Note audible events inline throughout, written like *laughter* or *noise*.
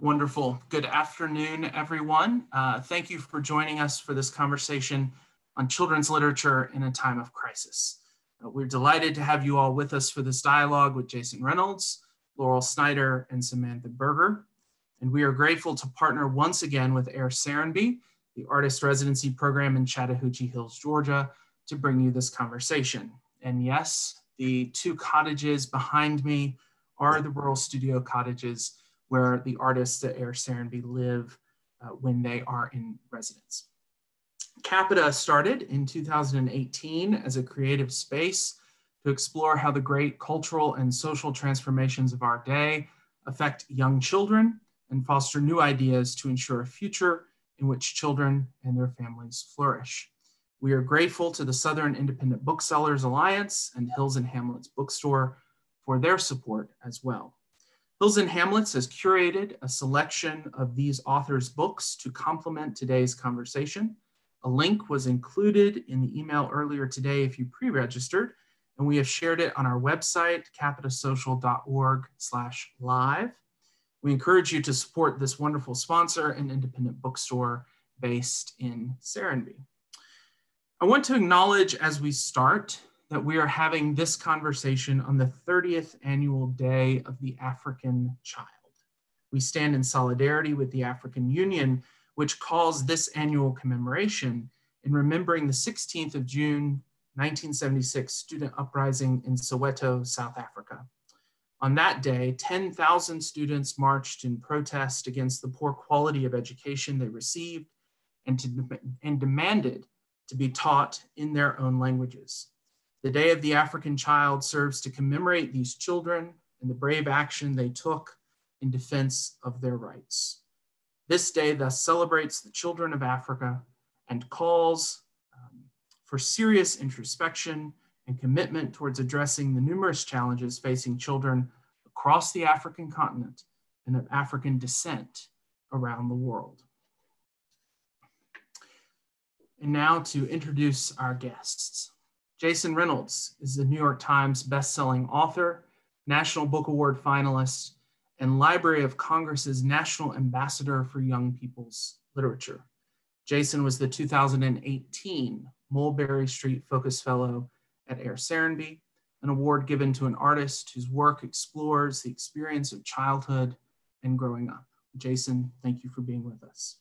Wonderful. Good afternoon, everyone. Uh, thank you for joining us for this conversation on children's literature in a time of crisis. Uh, we're delighted to have you all with us for this dialogue with Jason Reynolds, Laurel Snyder, and Samantha Berger. And we are grateful to partner once again with Air Serenbe, the artist residency program in Chattahoochee Hills, Georgia, to bring you this conversation. And yes, the two cottages behind me are the rural studio cottages where the artists at Air Serenbe live uh, when they are in residence. Capita started in 2018 as a creative space to explore how the great cultural and social transformations of our day affect young children and foster new ideas to ensure a future in which children and their families flourish. We are grateful to the Southern Independent Booksellers Alliance and Hills and Hamlets Bookstore for their support as well. Hills and Hamlets has curated a selection of these authors' books to complement today's conversation. A link was included in the email earlier today if you pre-registered, and we have shared it on our website, capitasocial.org slash live. We encourage you to support this wonderful sponsor and independent bookstore based in Serenbe. I want to acknowledge as we start that we are having this conversation on the 30th annual day of the African child. We stand in solidarity with the African Union, which calls this annual commemoration in remembering the 16th of June, 1976 student uprising in Soweto, South Africa. On that day, 10,000 students marched in protest against the poor quality of education they received and, to, and demanded to be taught in their own languages. The Day of the African Child serves to commemorate these children and the brave action they took in defense of their rights. This day thus celebrates the children of Africa and calls um, for serious introspection and commitment towards addressing the numerous challenges facing children across the African continent and of African descent around the world. And now to introduce our guests. Jason Reynolds is the New York Times bestselling author, National Book Award finalist, and Library of Congress's National Ambassador for Young People's Literature. Jason was the 2018 Mulberry Street Focus Fellow at Air Serenbe, an award given to an artist whose work explores the experience of childhood and growing up. Jason, thank you for being with us.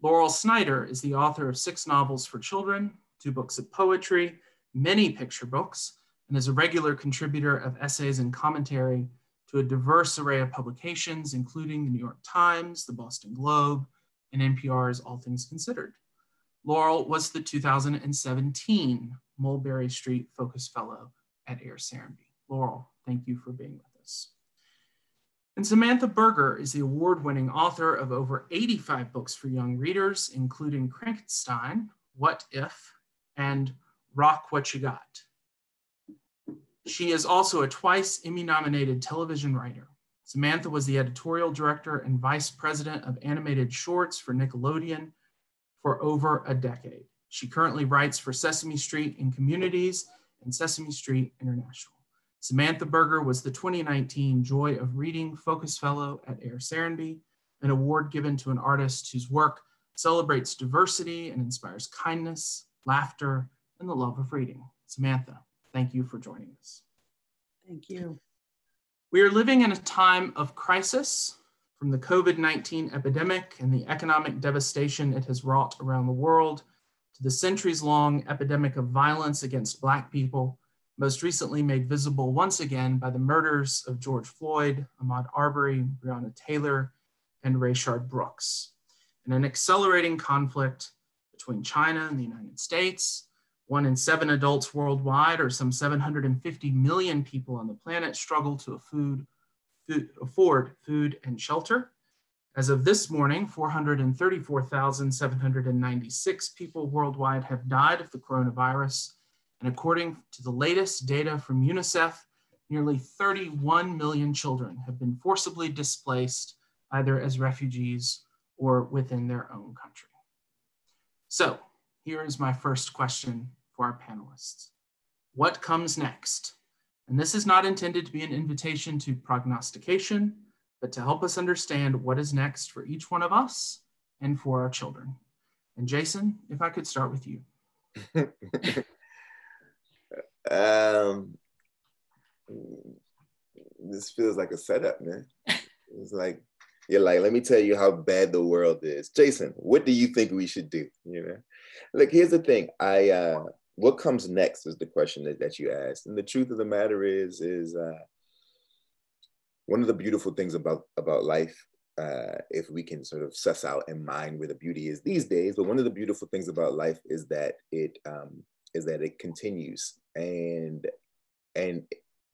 Laurel Snyder is the author of six novels for children, two books of poetry, many picture books, and is a regular contributor of essays and commentary to a diverse array of publications, including the New York Times, the Boston Globe, and NPR's All Things Considered. Laurel was the 2017 Mulberry Street Focus Fellow at Air Serenbe. Laurel, thank you for being with us. And Samantha Berger is the award-winning author of over 85 books for young readers, including Crankenstein, What If, and Rock What You Got. She is also a twice Emmy nominated television writer. Samantha was the editorial director and vice president of animated shorts for Nickelodeon for over a decade. She currently writes for Sesame Street and Communities and Sesame Street International. Samantha Berger was the 2019 Joy of Reading Focus Fellow at Air Serenbe, an award given to an artist whose work celebrates diversity and inspires kindness, laughter, and the love of reading. Samantha, thank you for joining us. Thank you. We are living in a time of crisis from the COVID 19 epidemic and the economic devastation it has wrought around the world to the centuries long epidemic of violence against Black people, most recently made visible once again by the murders of George Floyd, Ahmaud Arbery, Breonna Taylor, and Rayshard Brooks. In an accelerating conflict between China and the United States, one in seven adults worldwide, or some 750 million people on the planet, struggle to food, food, afford food and shelter. As of this morning, 434,796 people worldwide have died of the coronavirus. And according to the latest data from UNICEF, nearly 31 million children have been forcibly displaced either as refugees or within their own country. So here is my first question for our panelists. What comes next? And this is not intended to be an invitation to prognostication, but to help us understand what is next for each one of us and for our children. And Jason, if I could start with you. *laughs* um, this feels like a setup, man. It's like you're like, let me tell you how bad the world is. Jason, what do you think we should do? You know, look, here's the thing. I uh, what comes next is the question that, that you asked, and the truth of the matter is, is uh, one of the beautiful things about about life uh, if we can sort of suss out and mine where the beauty is these days. But one of the beautiful things about life is that it um, is that it continues, and and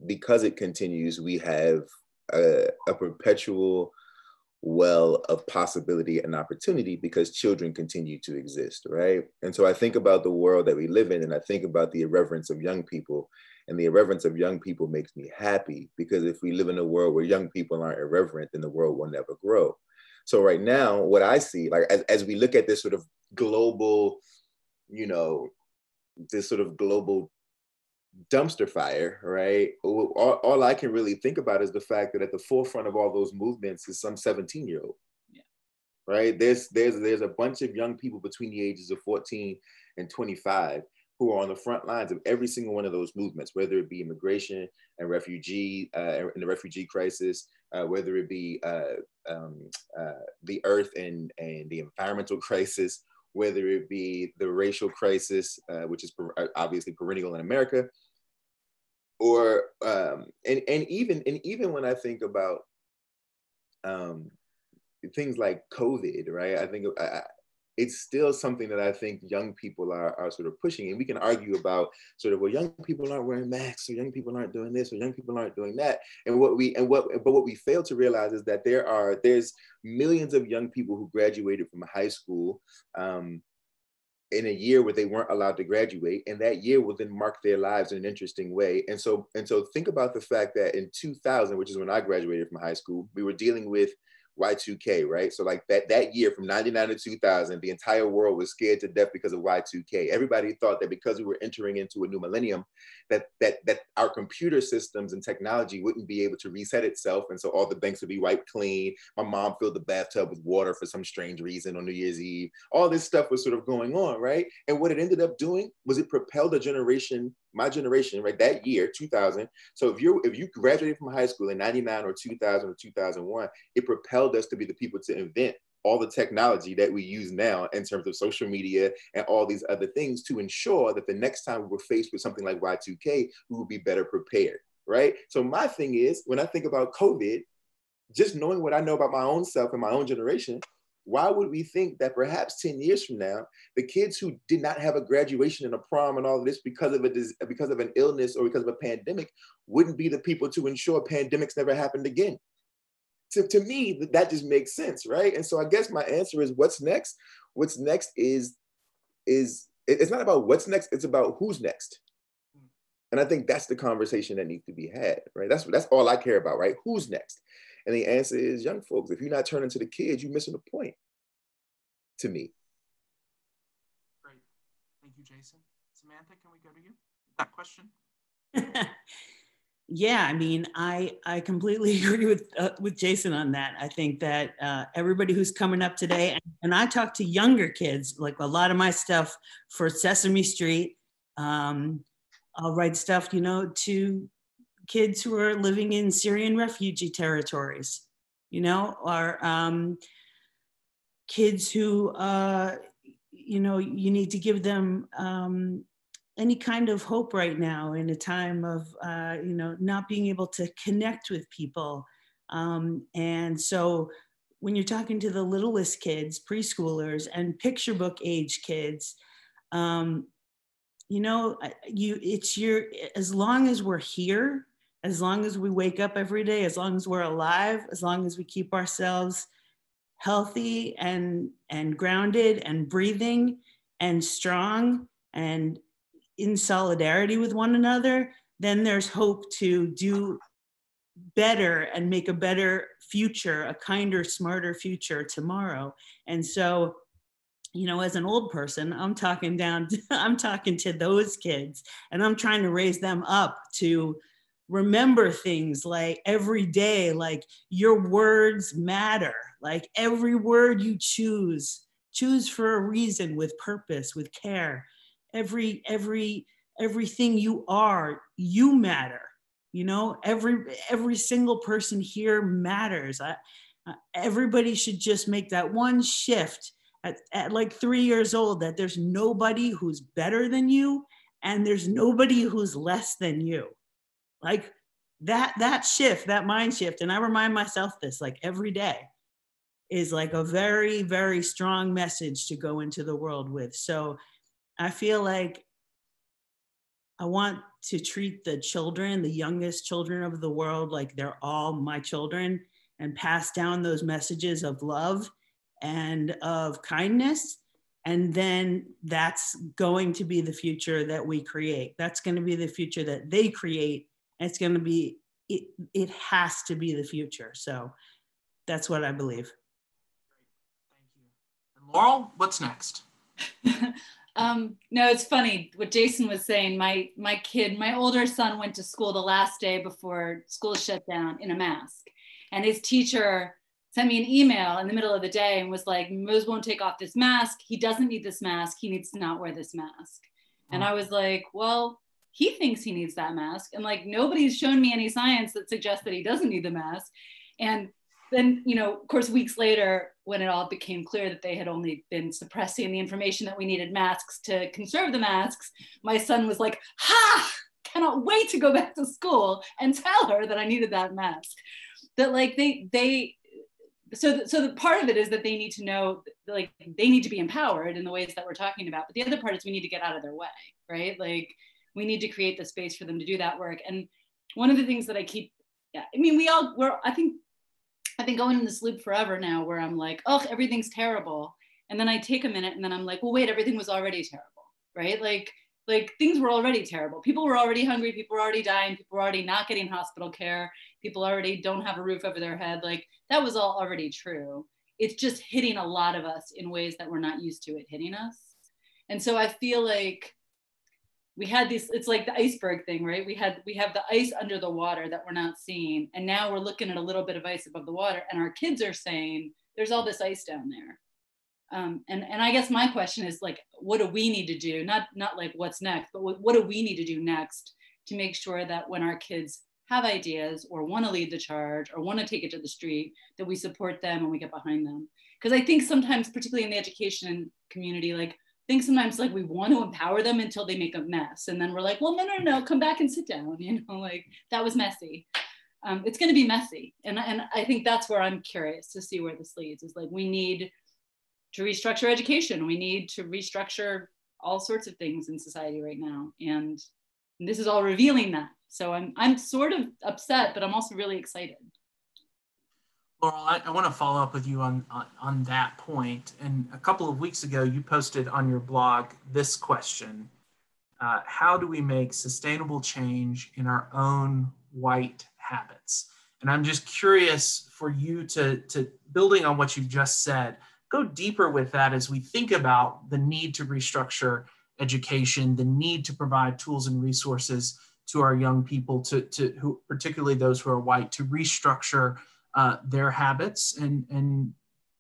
because it continues, we have a, a perpetual well of possibility and opportunity because children continue to exist, right? And so I think about the world that we live in, and I think about the irreverence of young people. And the irreverence of young people makes me happy because if we live in a world where young people aren't irreverent, then the world will never grow. So right now, what I see, like as, as we look at this sort of global, you know, this sort of global dumpster fire, right? All, all, I can really think about is the fact that at the forefront of all those movements is some 17 year old. Yeah. Right. There's there's there's a bunch of young people between the ages of 14 and 25 who are on the front lines of every single one of those movements, whether it be immigration and refugee uh, in the refugee crisis, uh, whether it be uh, um, uh, the earth and and the environmental *laughs* crisis, whether it be the racial crisis, uh, which is per- uh, obviously perennial in America, or um, and and even and even when I think about um, things like COVID, right? I think I, it's still something that I think young people are, are sort of pushing. And we can argue about sort of, well, young people aren't wearing masks, or young people aren't doing this, or young people aren't doing that. And what we and what but what we fail to realize is that there are there's millions of young people who graduated from high school um, in a year where they weren't allowed to graduate and that year will then mark their lives in an interesting way. And so and so think about the fact that in 2000 which is when i graduated from high school we were dealing with Y2K, right? So like that that year from 99 to 2000, the entire world was scared to death because of Y2K. Everybody thought that because we were entering into a new millennium, that that that our computer systems and technology wouldn't be able to reset itself, and so all the banks would be wiped clean. My mom filled the bathtub with water for some strange reason on New Year's Eve. All this stuff was sort of going on, right? And what it ended up doing was it propelled a generation my generation, right, that year, 2000. So if you if you graduated from high school in 99 or 2000 or 2001, it propelled us to be the people to invent all the technology that we use now in terms of social media and all these other things to ensure that the next time we're faced with something like Y2K, we would be better prepared, right? So my thing is, when I think about COVID, just knowing what I know about my own self and my own generation, why would we think that perhaps 10 years from now, the kids who did not have a graduation and a prom and all of this because of a because of an illness or because of a pandemic wouldn't be the people to ensure pandemics never happened again? To, to me, that just makes sense, right? And so I guess my answer is what's next? What's next is is it's not about what's next, it's about who's next. And I think that's the conversation that needs to be had, right? That's that's all I care about, right? Who's next? And the answer is young folks. If you're not turning to the kids, you're missing the point to me. Great. Thank you, Jason. Samantha, can we go to you? That question? *laughs* yeah, I mean, I I completely *laughs* agree with uh, with Jason on that. I think that uh, everybody who's coming up today, and, and, I talk to younger kids, like a lot of my stuff for Sesame Street. Um, I'll write stuff, you know, to kids who are living in Syrian refugee territories, you know, or um, kids who, uh, you know, you need to give them um, any kind of hope right now in a time of, uh, you know, not being able to connect with people. Um, and so when you're talking to the littlest kids, preschoolers, and picture book age kids, um, you know, you it's your as long as we're here, as long as we wake up every day, as long as we're alive, as long as we keep ourselves healthy and and grounded and breathing and strong and in solidarity with one another, then there's hope to do better and make a better future, a kinder, smarter future tomorrow. And so, you know, as an old person, I'm talking down, *laughs* I'm talking to those kids and I'm trying to raise them up to remember things like every day, like your words matter. Like every word you choose, choose for a reason with purpose, with care. Every, every, everything you are, you matter. You know, every every single person here matters. I, everybody should just make that one shift at, at like three years old that there's nobody who's better than you and there's nobody who's less than you like that that shift that mind shift and i remind myself this like every day is like a very very strong message to go into the world with. So i feel like i want to treat the children the youngest children of the world like they're all my children and pass down those messages of love and of kindness. And then that's going to be the future that we create. That's going to be the future that they create it's going to be it, it has to be the future. So that's what i believe. Thank you. And laurel what's next? *laughs* Um, no it's funny what jason was saying. My my kid my older son went to school the last day before school shut down in a mask. And his teacher sent me an email in the middle of the day and was like, Mose won't take off this mask. He doesn't need this mask. He needs to not wear this mask. And I was like, well, he thinks he needs that mask. And like, nobody's shown me any science that suggests that he doesn't need the mask. And then, you know, of course, weeks later, when it all became clear that they had only been suppressing the information that we needed masks to conserve the masks, my son was like, ha, cannot wait to go back to school and tell her that I needed that mask. That like they, they, so so the part of it is that they need to know like they need to be empowered in the ways that we're talking about but the other part is we need to get out of their way right like we need to create the space for them to do that work. And one of the things that i keep yeah i mean we all we're i think i've been going in this loop forever now where i'm like oh everything's terrible. And then i take a minute and then i'm like well wait everything was already terrible right? Like like things were already terrible. People were already hungry. People were already dying. People were already not getting hospital care. People already don't have a roof over their head. Like that was all already true. It's just hitting a lot of us in ways that we're not used to it hitting us. And so i feel like we had this it's like the iceberg thing right? We had we have the ice under the water that we're not seeing and now we're looking at a little bit of ice above the water and our kids are saying there's all this ice down there. Um, and and i guess my question is like what do we need to do? Not not like what's next but what, what do we need to do next to make sure that when our kids have ideas or want to lead the charge or want to take it to the street, that we support them and we get behind them. Because I think sometimes, particularly in the education community, like think sometimes like we want to empower them until they make a mess. And then we're like, well, no, no, no, come back and sit down. *laughs* You know, like that was messy. Um, it's going to be messy. And, and I think that's where I'm curious to see where this leads is like, we need to restructure education. We need to restructure all sorts of things in society right now. And, and this is all revealing that so I'm, I'm sort of upset, but I'm also really excited. Laurel, I, I want to follow up with you on, on, on that point. And a couple of weeks ago, you posted on your blog this question uh, How do we make sustainable change in our own white habits? And I'm just curious for you to, to building on what you've just said, go deeper with that as we think about the need to restructure education, the need to provide tools and resources to our young people to, to who particularly those who are white to restructure uh, their habits and and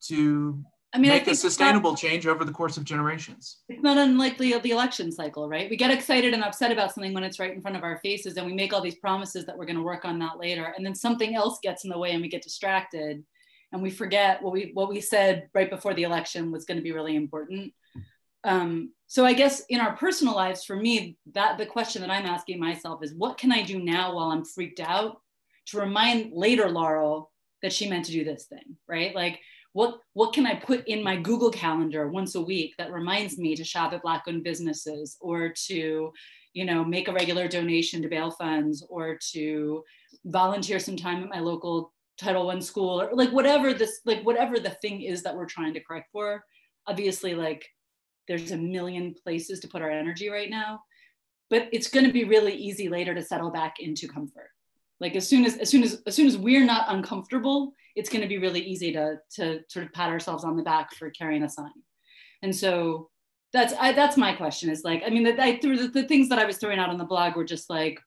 to I mean, make a sustainable not, change over the course of generations. It's not unlikely the election cycle, right? We get excited and upset about something when it's right in front of our faces, and we make all these promises that we're going to work on that later, and then something else gets in the way, and we get distracted, and we forget what we what we said right before the election was going to be really important. Um, so I guess in our personal lives, for me, that the question that I'm asking myself is, what can I do now while I'm freaked out to remind later Laurel that she meant to do this thing, right? Like, what what can I put in my Google Calendar once a week that reminds me to shop at Black-owned businesses or to, you know, make a regular donation to bail funds or to volunteer some time at my local Title One school or like whatever this like whatever the thing is that we're trying to correct for. Obviously, like there's a million places to put our energy right now but it's going to be really easy later to settle back into comfort like as soon as as soon as as soon as we're not uncomfortable it's going to be really easy to to sort of pat ourselves on the back for carrying a sign and so that's I, that's my question is like i mean the, I, the, the things that i was throwing out on the blog were just like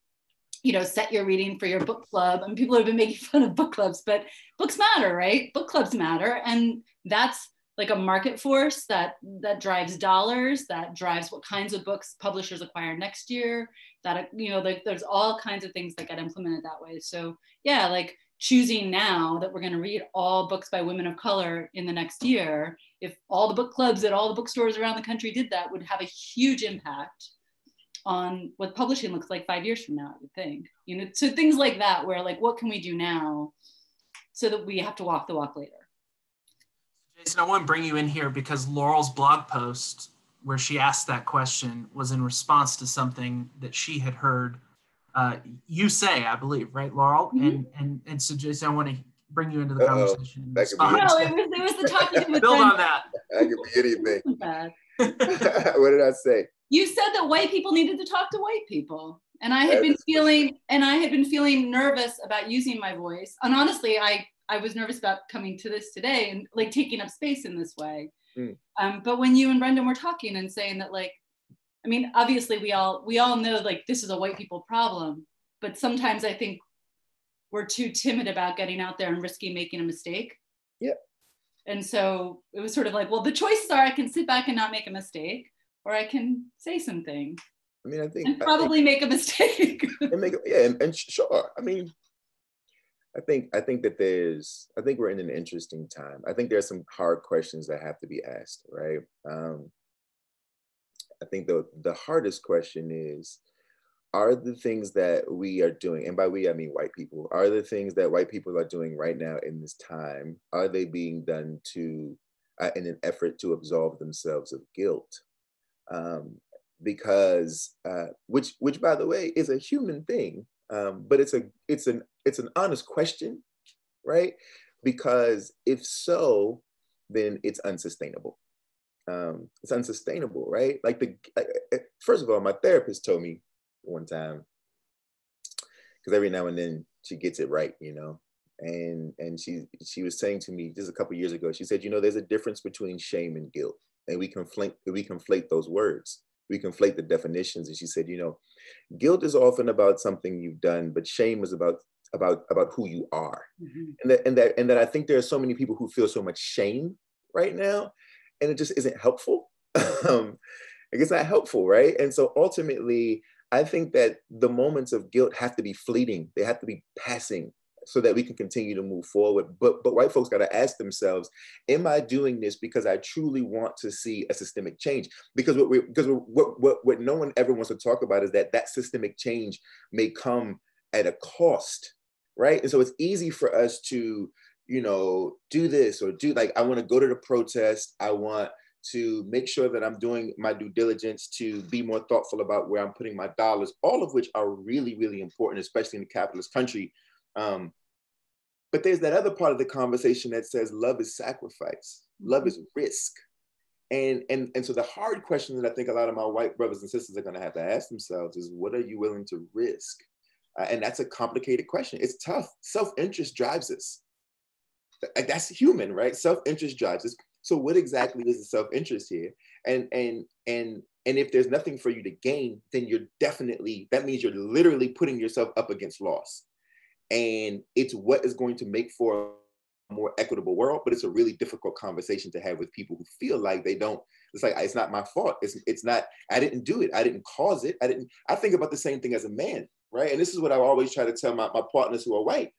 you know, set your reading for your book club. Mean, people have been making *laughs* fun of book clubs, but books matter, right? Book clubs matter. And that's like a market force that that drives dollars that drives what kinds of books publishers acquire next year that uh, you know like there's all kinds of things that get implemented that way. So yeah like choosing now that we're going to read all books by women of color in the next year if all the book clubs at all the bookstores around the country did that would have a huge impact on what publishing looks like five years from now i would think. You know so things like that where like what can we do now so that we have to walk the walk later? Jason, I want to bring you in here because Laurel's blog post where she asked that question was in response to something that she had heard uh, you say, I believe, right, Laurel? Mm-hmm. And and and so Jason, I want to bring you into the Uh-oh. conversation. That could be no, it was, it was the talking with *laughs* Build on that. That could be anything. *laughs* *laughs* what did I say? You said that white people needed to talk to white people. And I had been feeling and I had been feeling nervous about using my voice. And honestly, I I was nervous about coming to this today and like taking up space in this way. Mm. Um, but when you and Brendan were talking and saying that, like, I mean, obviously we all we all know like this is a white people problem, but sometimes I think we're too timid about getting out there and risking making a mistake. Yeah. And so it was sort of like, well, the choices are I can sit back and not make a mistake, or I can say something. I mean, I think and probably think, make a mistake. *laughs* and make yeah, and, and sure. I mean, I think I think that there's I think we're in an interesting time. I think there's some hard questions that have to be asked, right? Um, I think the the hardest question is are the things that we are doing and by we i mean white people are the things that white people are doing right now in this time are they being done to uh, in an effort to absolve themselves of guilt um, because uh, which which by the way is a human thing um, but it's a it's an it's an honest question, right? Because if so, then it's unsustainable. Um, it's unsustainable, right? Like the first of all, my therapist told me one time because every now and then she gets it right, you know. And and she she was saying to me just a couple years ago, she said, you know, there's a difference between shame and guilt, and we conflate we conflate those words we conflate the definitions. And she said, you know, guilt is often about something you've done, but shame is about about about who you are. Mm-hmm. And that and that and that I think there are so many people who feel so much shame right now, and it just isn't helpful. *laughs* um, it's not helpful, right? And so ultimately, I think that the moments of guilt have to be fleeting. They have to be passing so that we can continue to move forward. But but white folks got to ask themselves, am I doing this because I truly want to see a systemic change? Because what we because what what what no one ever wants to talk about is that that systemic change may come at a cost, right? And so it's easy for us to you know do this or do like I want to go to the protest. I want to make sure that I'm doing my due diligence to be more thoughtful about where I'm putting my dollars, all of which are really, really important, especially in a capitalist country. Um, but there's that other part of the conversation that says love is sacrifice, love is risk. And, and, and so the hard question that I think a lot of my white brothers and sisters are going to have to ask themselves is what are you willing to risk? Uh, and that's a complicated question. It's tough. Self interest drives us. That's human, right? Self interest drives us. So what exactly is the self interest here? And and and and if there's nothing for you to gain, then you're definitely that means you're literally putting yourself up against loss and it's what is going to make for a more equitable world but it's a really difficult conversation to have with people who feel like they don't it's like it's not my fault. It's it's not i didn't do it. I didn't cause it. I didn't i think about the same thing as a man right? And this is what i always try to tell my, my partners who are white.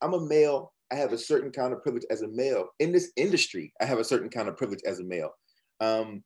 I'm a male. I have a certain kind of privilege as a male. In this industry i have a certain kind of privilege as a male. Um,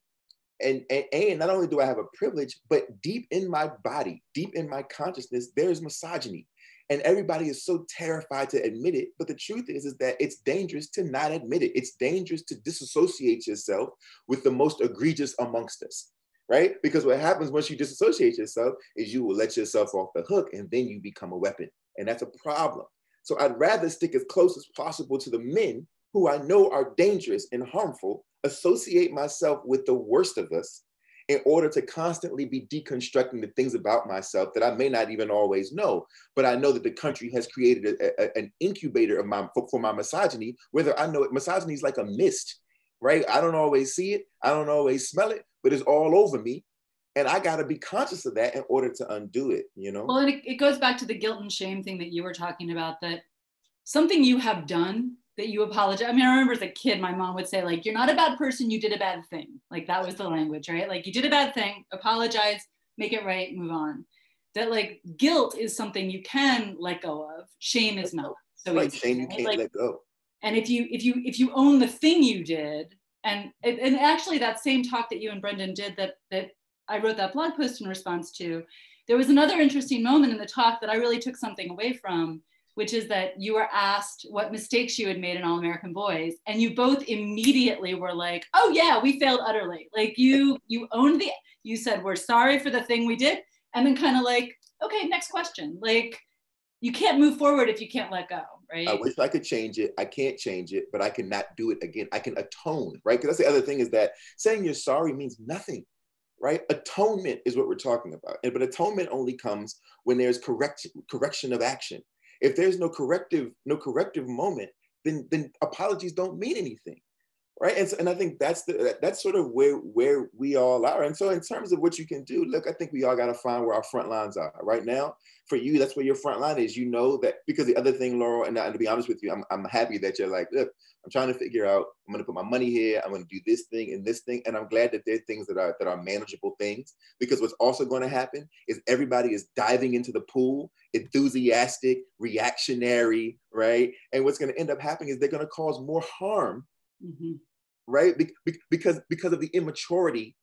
and, and, and not only do I have a privilege, but deep in my body, deep in my consciousness, there's misogyny and everybody is so terrified to admit it but the truth is is that it's dangerous to not admit it. It's dangerous to disassociate yourself with the most egregious amongst us right? Because what happens once you disassociate yourself is you will let yourself off the hook and then you become a weapon and that's a problem. So i'd rather stick as close as possible to the men who i know are dangerous and harmful associate myself with the worst of us in order to constantly be deconstructing the things about myself that I may not even always know. But I know that the country has created a, a, an incubator of my for, for my misogyny, whether I know it, misogyny is like a mist, right? I don't always see it, I don't always smell it, but it's all over me. and I got to be conscious of that in order to undo it, you know? Well, and it, it goes back to the guilt and shame thing that you were talking about that something you have done that you apologize. I mean, I remember as a kid, my mom would say, like, you're not a bad person, you did a bad thing. Like, that was the language, right? Like, you did a bad thing, apologize, make it right, move on. That, like, guilt is something you can let go of, shame is not. So right, shame you can't like, let go. And if you if you if you own the thing you did, and and actually that same talk that you and Brendan did that that I wrote that blog post in response to, there was another interesting moment in the talk that I really took something away from, which is that you were asked what mistakes you had made in All American Boys, and you both immediately were like, "Oh yeah, we failed utterly." Like you you owned the you said we're sorry for the thing we did, and then kind of like, "Okay, next question." Like you can't move forward if you can't let go, right? I wish I could change it. I can't change it, but I cannot do it again. I can atone, right? Because that's the other thing is that saying you're sorry means nothing right? Atonement is what we're talking about. But atonement only comes when there's correction, correction of action. If there's no corrective, no corrective moment, then, then apologies don't mean anything right and, so, and i think that's the that's sort of where where we all are and so in terms of what you can do look i think we all got to find where our front lines are. Right now for you that's where your front line is. You know that because the other thing laurel and, and to be honest with you I'm, I'm happy that you're like look i'm trying to figure out i'm going to put my money here i'm going to do this thing and this thing and i'm glad that there are things that are that are manageable things because what's also going to happen is everybody is diving into the pool enthusiastic reactionary right? And what's going to end up happening is they're going to cause more harm mm-hmm right? Be- because because of the immaturity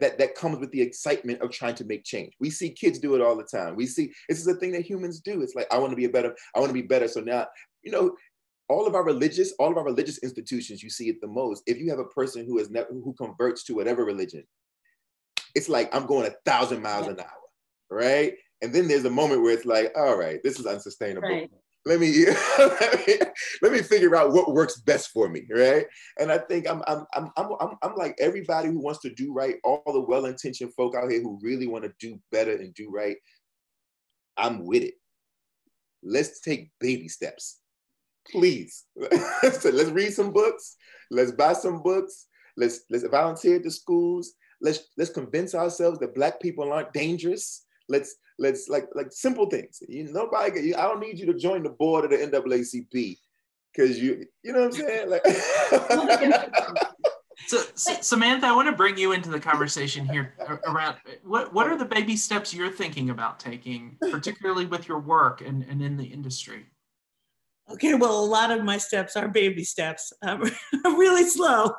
that that comes with the excitement of trying to make change. We see kids do it all the time. We see this is a thing that humans do. It's like I want to be a better. I want to be better. So now you know all of our religious all of our religious institutions you see it the most if you have a person who is never who converts to whatever religion it's like i'm going a thousand miles an hour right and then there's a moment where it's like all right this is unsustainable right let me, *laughs* let me let me figure out what works best for me, right? And I think I'm I'm I'm I'm I'm like everybody who wants to do right, all the well-intentioned folk out here who really want to do better and do right. I'm with it. Let's take baby steps, please. *laughs* so let's read some books. Let's buy some books. Let's let's volunteer at the schools. Let's let's convince ourselves that Black people aren't dangerous. Let's let's like like simple things. You nobody. I don't need you to join the board of the NAACP because you you know what I'm saying. Like. *laughs* so, so, Samantha, I want to bring you into the conversation here around what what are the baby steps you're thinking about taking, particularly with your work and, and in the industry. Okay, well, a lot of my steps are baby steps. I'm *laughs* really slow,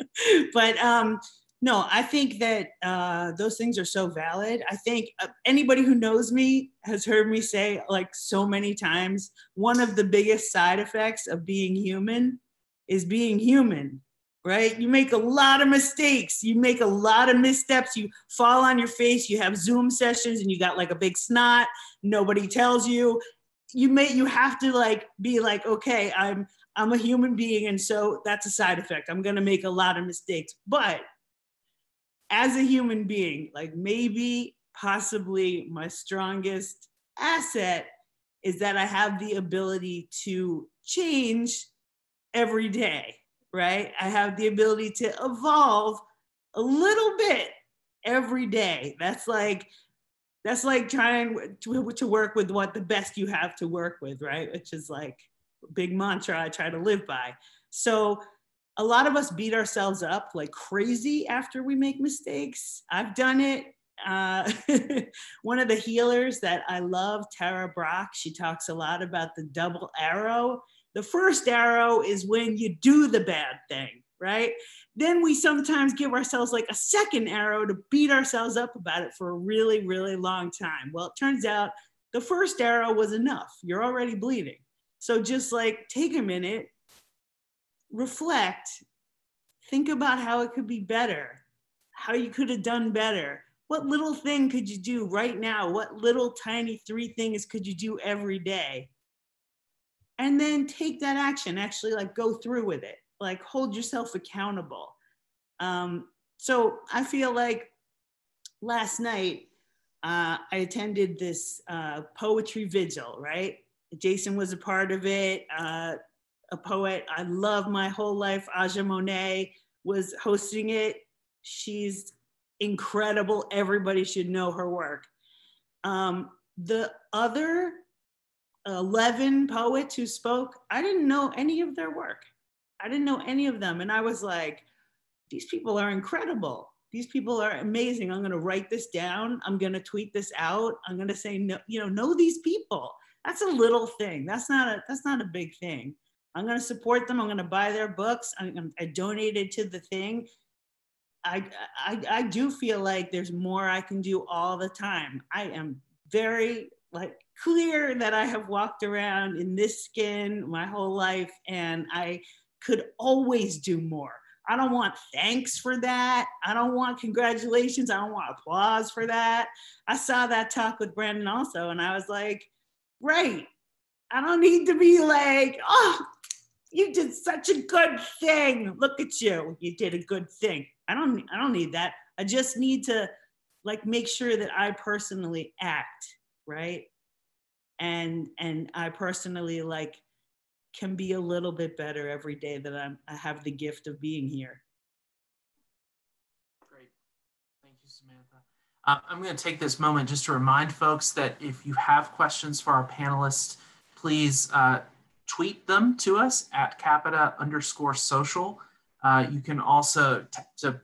*laughs* but um, no, I think that uh, those things are so valid. I think uh, anybody who knows me has heard me say, like so many times, one of the biggest side effects of being human is being human, right? You make a lot of mistakes, you make a lot of missteps, you fall on your face, you have Zoom sessions and you got like a big snot, nobody tells you. You may you have to like be like, okay, I'm I'm a human being, and so that's a side effect. I'm gonna make a lot of mistakes, but as a human being, like maybe possibly my strongest asset is that I have the ability to change every day, right? I have the ability to evolve a little bit every day. That's like that's like trying to, to work with what the best you have to work with, right? Which is like big mantra I try to live by. So a lot of us beat ourselves up like crazy after we make mistakes. I've done it. Uh, *laughs* one of the healers that I love, Tara Brach, she talks a lot about the double arrow. The first arrow is when you do the bad thing, right? Then we sometimes give ourselves like a second arrow to beat ourselves up about it for a really, really long time. Well, it turns out the first arrow was enough. You're already bleeding. So just like take a minute, reflect, think about how it could be better, how you could have done better. What little thing could you do right now? What little tiny three things could you do every day? And then take that action, actually, like go through with it, like hold yourself accountable. Um, so I feel like last night uh, I attended this uh, poetry vigil, right? Jason was a part of it. Uh, a poet I love my whole life. Aja Monet was hosting it. She's incredible. Everybody should know her work. Um, the other 11 poets who spoke, I didn't know any of their work. I didn't know any of them. And I was like, these people are incredible. These people are amazing. I'm going to write this down. I'm going to tweet this out. I'm going to say, no, you know, know these people. That's a little thing. That's not a, that's not a big thing. I'm going to support them. I'm going to buy their books. I'm, I donated to the thing. I, I, I do feel like there's more I can do all the time. I am very like clear that I have walked around in this skin my whole life and I could always do more. I don't want thanks for that. I don't want congratulations. I don't want applause for that. I saw that talk with Brendan also, and I was like, right. I don't need to be like, oh, you did such a good thing. Look at you. You did a good thing. I don't I don't need that. I just need to like make sure that I personally act, right? And and I personally like can be a little bit better every day that I'm I have the gift of being here. Great. Thank you, Samantha. Uh, I'm going to take this moment just to remind folks that if you have questions for our panelists, please uh, tweet them to us at capita underscore social. Uh, you can also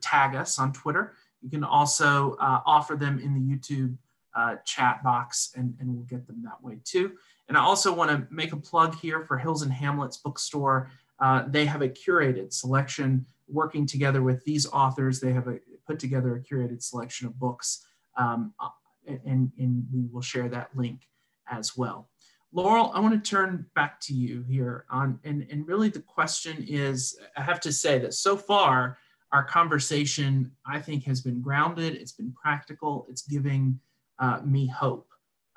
tag us on Twitter. You can also uh, offer them in the YouTube uh, chat box and, and we'll get them that way too. And I also want to make a plug here for Hills and Hamlets bookstore. Uh, they have a curated selection working together with these authors. They have a, put together a curated selection of books um, uh, and, and we will share that link as well. Laurel, I want to turn back to you here on, and, and really the question is, I have to say that so far, our conversation, I think, has been grounded, it's been practical, it's giving uh, me hope.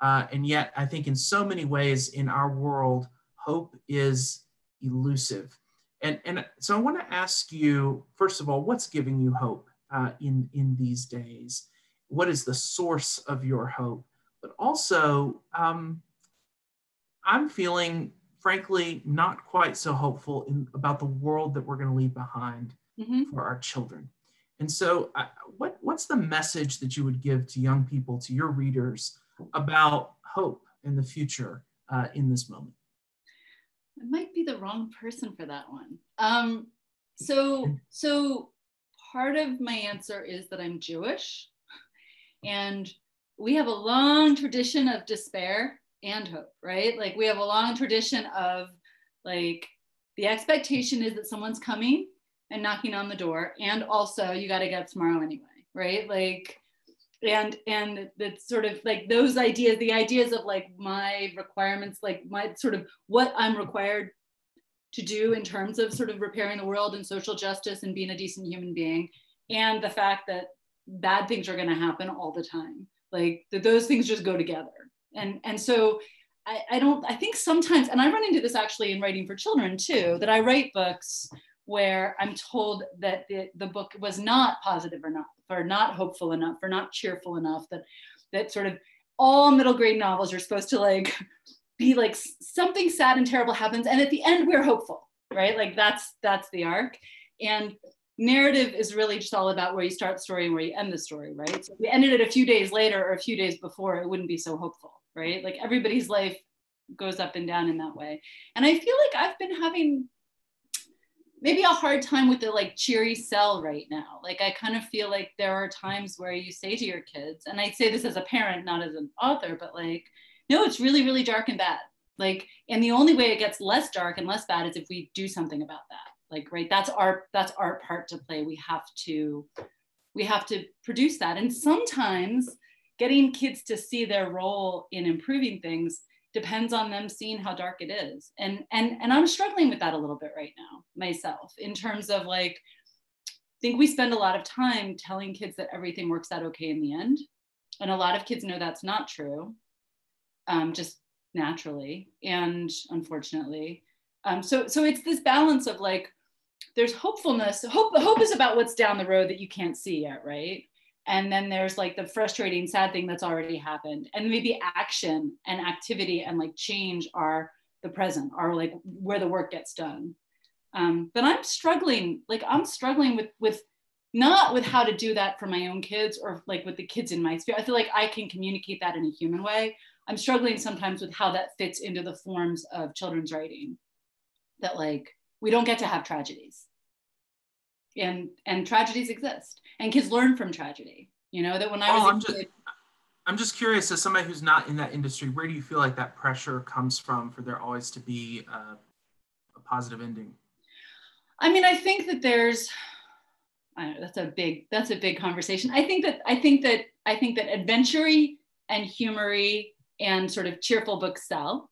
Uh, and yet, I think in so many ways in our world, hope is elusive. And, and so I want to ask you, first of all, what's giving you hope uh, in, in these days? What is the source of your hope? But also, um, I'm feeling, frankly, not quite so hopeful in, about the world that we're going to leave behind mm-hmm. for our children. And so, what, what's the message that you would give to young people, to your readers, about hope in the future uh, in this moment? I might be the wrong person for that one. Um, so, so part of my answer is that I'm Jewish, and we have a long tradition of despair and hope, right? Like we have a long tradition of like the expectation is that someone's coming and knocking on the door, and also you got to get up tomorrow anyway, right? Like, and and that sort of like those ideas, the ideas of like my requirements, like my sort of what I'm required to do in terms of sort of repairing the world and social justice and being a decent human being, and the fact that bad things are going to happen all the time. Like that those things just go together and and so I, I don't i think sometimes and i run into this actually in writing for children too that i write books where i'm told that the, the book was not positive enough or not hopeful enough or not cheerful enough that that sort of all middle grade novels are supposed to like *laughs* be like something sad and terrible happens and at the end we're hopeful right? Like that's that's the arc. And narrative is really just all about where you start the story and where you end the story right? So if we ended it a few days later or a few days before it wouldn't be so hopeful right? Like everybody's life goes up and down in that way. And I feel like I've been having maybe a hard time with the like cheery sell right now. Like I kind of feel like there are times where you say to your kids, and I'd say this as a parent, not as an author, but like, no, it's really, really dark and bad. Like, and the only way it gets less dark and less bad is if we do something about that. Like, right, that's our that's our part to play. We have to we have to produce that. And sometimes getting kids to see their role in improving things depends on them seeing how dark it is. And and and i'm struggling with that a little bit right now myself in terms of like i think we spend a lot of time telling kids that everything works out okay in the end. And a lot of kids know that's not true um, just naturally and unfortunately. Um, so so it's this balance of like there's hopefulness. Hope hope is about what's down the road that you can't see yet right and then there's like the frustrating sad thing that's already happened and maybe action and activity and like change are the present are like where the work gets done um, but i'm struggling like i'm struggling with with not with how to do that for my own kids or like with the kids in my sphere. I feel like I can communicate that in a human way. I'm struggling sometimes with how that fits into the forms of children's writing. That like we don't get to have tragedies. And and tragedies exist. And kids learn from tragedy. You know, that when I oh, was oh, I'm just, kid, I'm just curious as somebody who's not in that industry, where do you feel like that pressure comes from for there always to be a, a positive ending? I mean, I think that there's know, that's a big that's a big conversation. I think that I think that I think that adventure and humory and sort of cheerful books sell.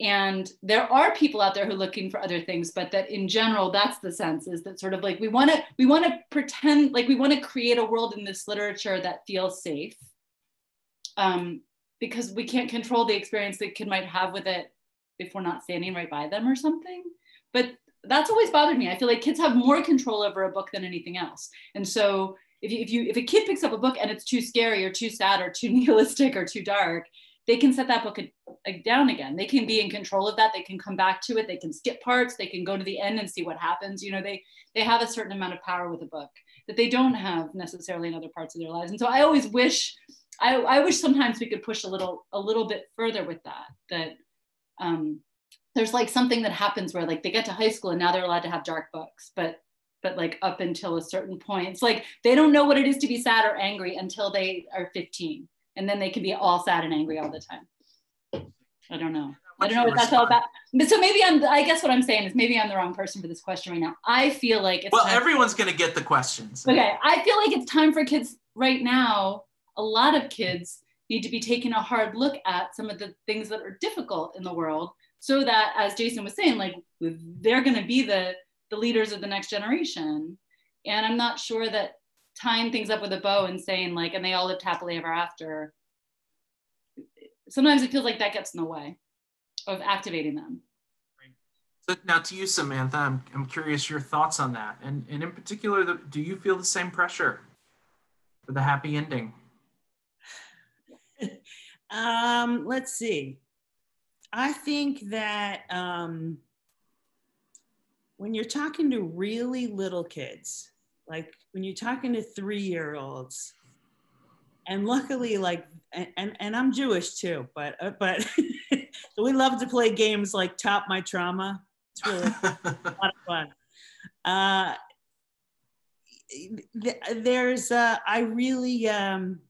And there are people out there who are looking for other things, but that in general, that's the sense is that sort of like we want to we want to pretend like we want to create a world in this literature that feels safe, um, because we can't control the experience that kid might have with it if we're not standing right by them or something. But that's always bothered me. I feel like kids have more control over a book than anything else. And so if you, if you if a kid picks up a book and it's too scary or too sad or too *laughs* nihilistic or too dark, they can set that book down again. They can be in control of that. They can come back to it. They can skip parts. They can go to the end and see what happens. You know, they they have a certain amount of power with a book that they don't have necessarily in other parts of their lives. And so I always wish, I, I wish sometimes we could push a little a little bit further with that. That um, there's like something that happens where like they get to high school and now they're allowed to have dark books, but but like up until a certain point, it's like they don't know what it is to be sad or angry until they are 15, and then they can be all sad and angry all the time. I don't know. I don't know what that's all about. But so maybe I'm. I guess what I'm saying is maybe I'm the wrong person for this question right now. I feel like it's well, everyone's going to get the questions. Okay, I feel like it's time for kids right now. A lot of kids need to be taking a hard look at some of the things that are difficult in the world so that as jason was saying like they're going to be the the leaders of the next generation and i'm not sure that tying things up with a bow and saying like and they all lived happily ever after sometimes it feels like that gets in the way of activating them. So now to you samantha i'm, I'm curious your thoughts on that. And, and in particular the, do you feel the same pressure for the happy ending? *laughs* Um let's see. I think that um, when you're talking to really little kids, like when you're talking to three year olds, and luckily, like, and, and I'm Jewish too, but, uh, but *laughs* so we love to play games like Top My Trauma. It's really a lot of fun. Uh, there's, uh, I really, um,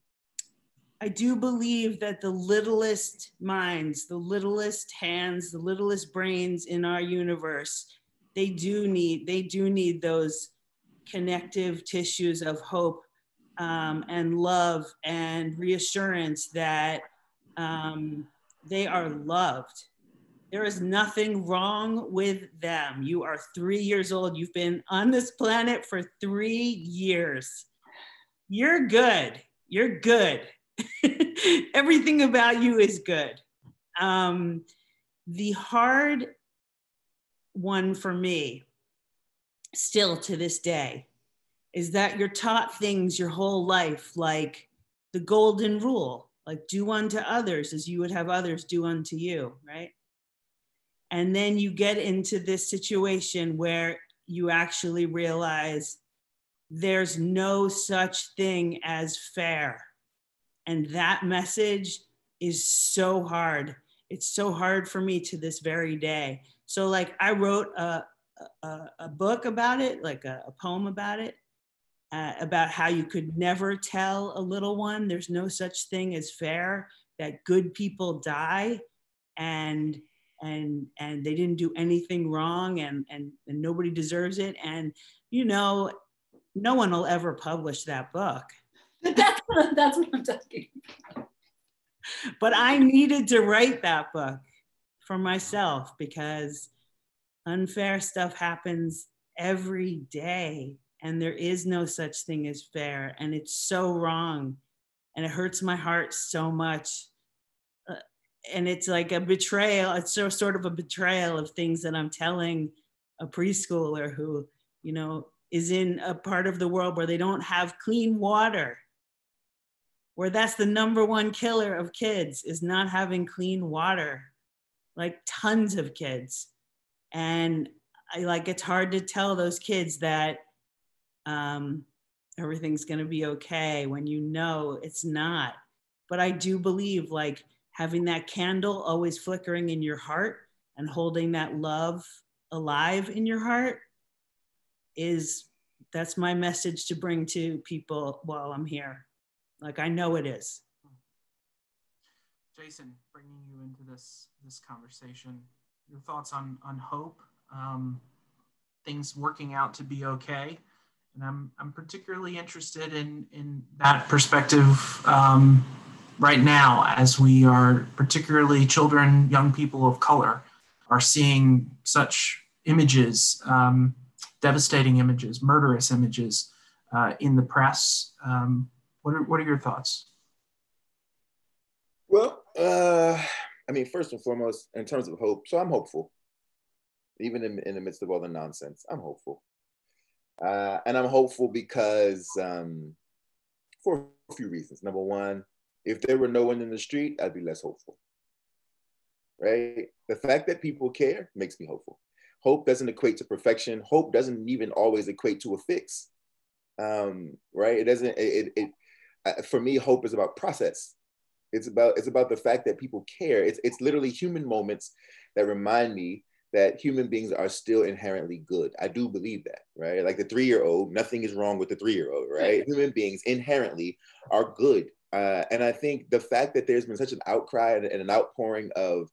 I do believe that the littlest minds, the littlest hands, the littlest brains in our universe, they do need they do need those connective tissues of hope um, and love and reassurance that um, they are loved. There is nothing wrong with them. You are three years old. You've been on this planet for three years. You're good. You're good. *laughs* everything about you is good. Um, the hard one for me, still to this day, is that you're taught things your whole life, like the golden rule, like do unto others as you would have others do unto you, right? And then you get into this situation where you actually realize there's no such thing as fair and that message is so hard. It's so hard for me to this very day. So, like, I wrote a, a, a book about it, like a, a poem about it, uh, about how you could never tell a little one. There's no such thing as fair, that good people die and and and they didn't do anything wrong and and, and nobody deserves it. And you know no one will ever publish that book. That's, *laughs* that's what I'm talking about. But I needed to write that book for myself because unfair stuff happens every day and there is no such thing as fair and it's so wrong and it hurts my heart so much uh, and it's like a betrayal it's so sort of a betrayal of things that i'm telling a preschooler who you know is in a part of the world where they don't have clean water where that's the number one killer of kids is not having clean water like tons of kids. And i like it's hard to tell those kids that um, everything's going to be okay when you know it's not. But I do believe like having that candle always flickering in your heart and holding that love alive in your heart is that's my message to bring to people while I'm here. Like I know it is. Jason, bringing you into this this conversation, your thoughts on on hope, um, things working out to be okay, and I'm I'm particularly interested in in that perspective um, right now as we are particularly children, young people of color are seeing such images, um, devastating images, murderous images uh, in the press. Um, what are what are your thoughts? Well, uh, I mean, first and foremost, in terms of hope, so I'm hopeful. Even in, in the midst of all the nonsense, I'm hopeful. Uh, and I'm hopeful because um, for a few reasons. Number one, if there were no one in the street, I'd be less hopeful. Right? The fact that people care makes me hopeful. Hope doesn't equate to perfection. Hope doesn't even always equate to a fix. Um, right? It doesn't. It, it, it uh, for me, hope is about process. It's about it's about the fact that people care. It's it's literally human moments that remind me that human beings are still inherently good. I do believe that, right? Like the three year old, nothing is wrong with the three year old, right? human beings inherently are good. Uh, and I think the fact that there's been such an outcry and, and an outpouring of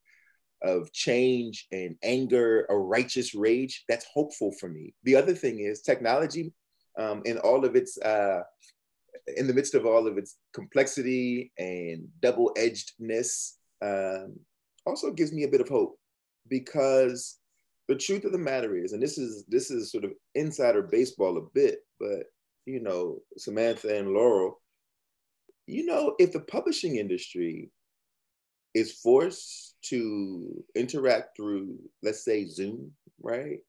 of change and anger, a righteous rage, that's hopeful for me. The other thing is technology, um, in all of its uh, in the midst of all of its complexity and double edgedness, um, also gives me a bit of hope because the truth of the matter is, and this is this is sort of insider baseball a bit, but you know, Samantha and Laurel, you know, if the publishing industry is forced to interact through, let's say, Zoom, right?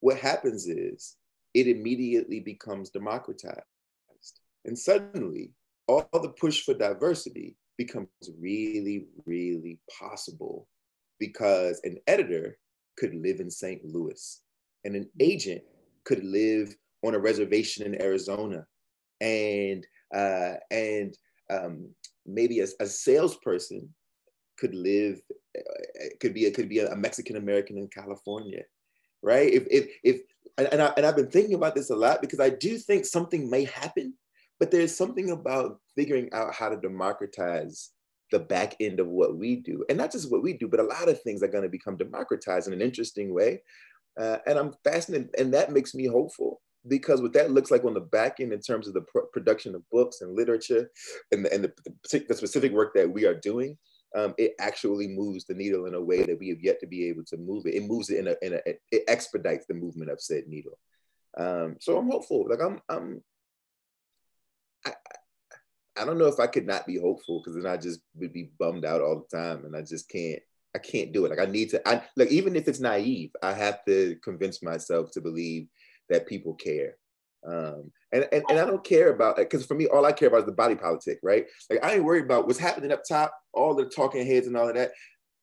What happens is it immediately becomes democratized. And suddenly, all the push for diversity becomes really, really possible because an editor could live in St. Louis and an agent could live on a reservation in Arizona and uh, and um, maybe a, a, salesperson could live uh, could be a, could be a Mexican American in California, right? If if if and, I, and I've been thinking about this a lot because I do think something may happen but there's something about figuring out how to democratize the back end of what we do. And not just what we do, but a lot of things are going to become democratized in an interesting way. Uh, and I'm fascinated, and that makes me hopeful because what that looks like on the back end in terms of the pr- production of books and literature and, the, and the, the, the, specific work that we are doing, um, it actually moves the needle in a way that we have yet to be able to move it. It moves it in a, in a it expedites the movement of said needle. Um, so I'm hopeful. Like I'm, I'm, I, I don't know if I could not be hopeful because then I just would be bummed out all the time, and I just can't. I can't do it. Like I need to. I like even if it's naive, I have to convince myself to believe that people care. Um, and, and and I don't care about because for me, all I care about is the body politic, right? Like I ain't worried about what's happening up top, all the talking heads and all of that.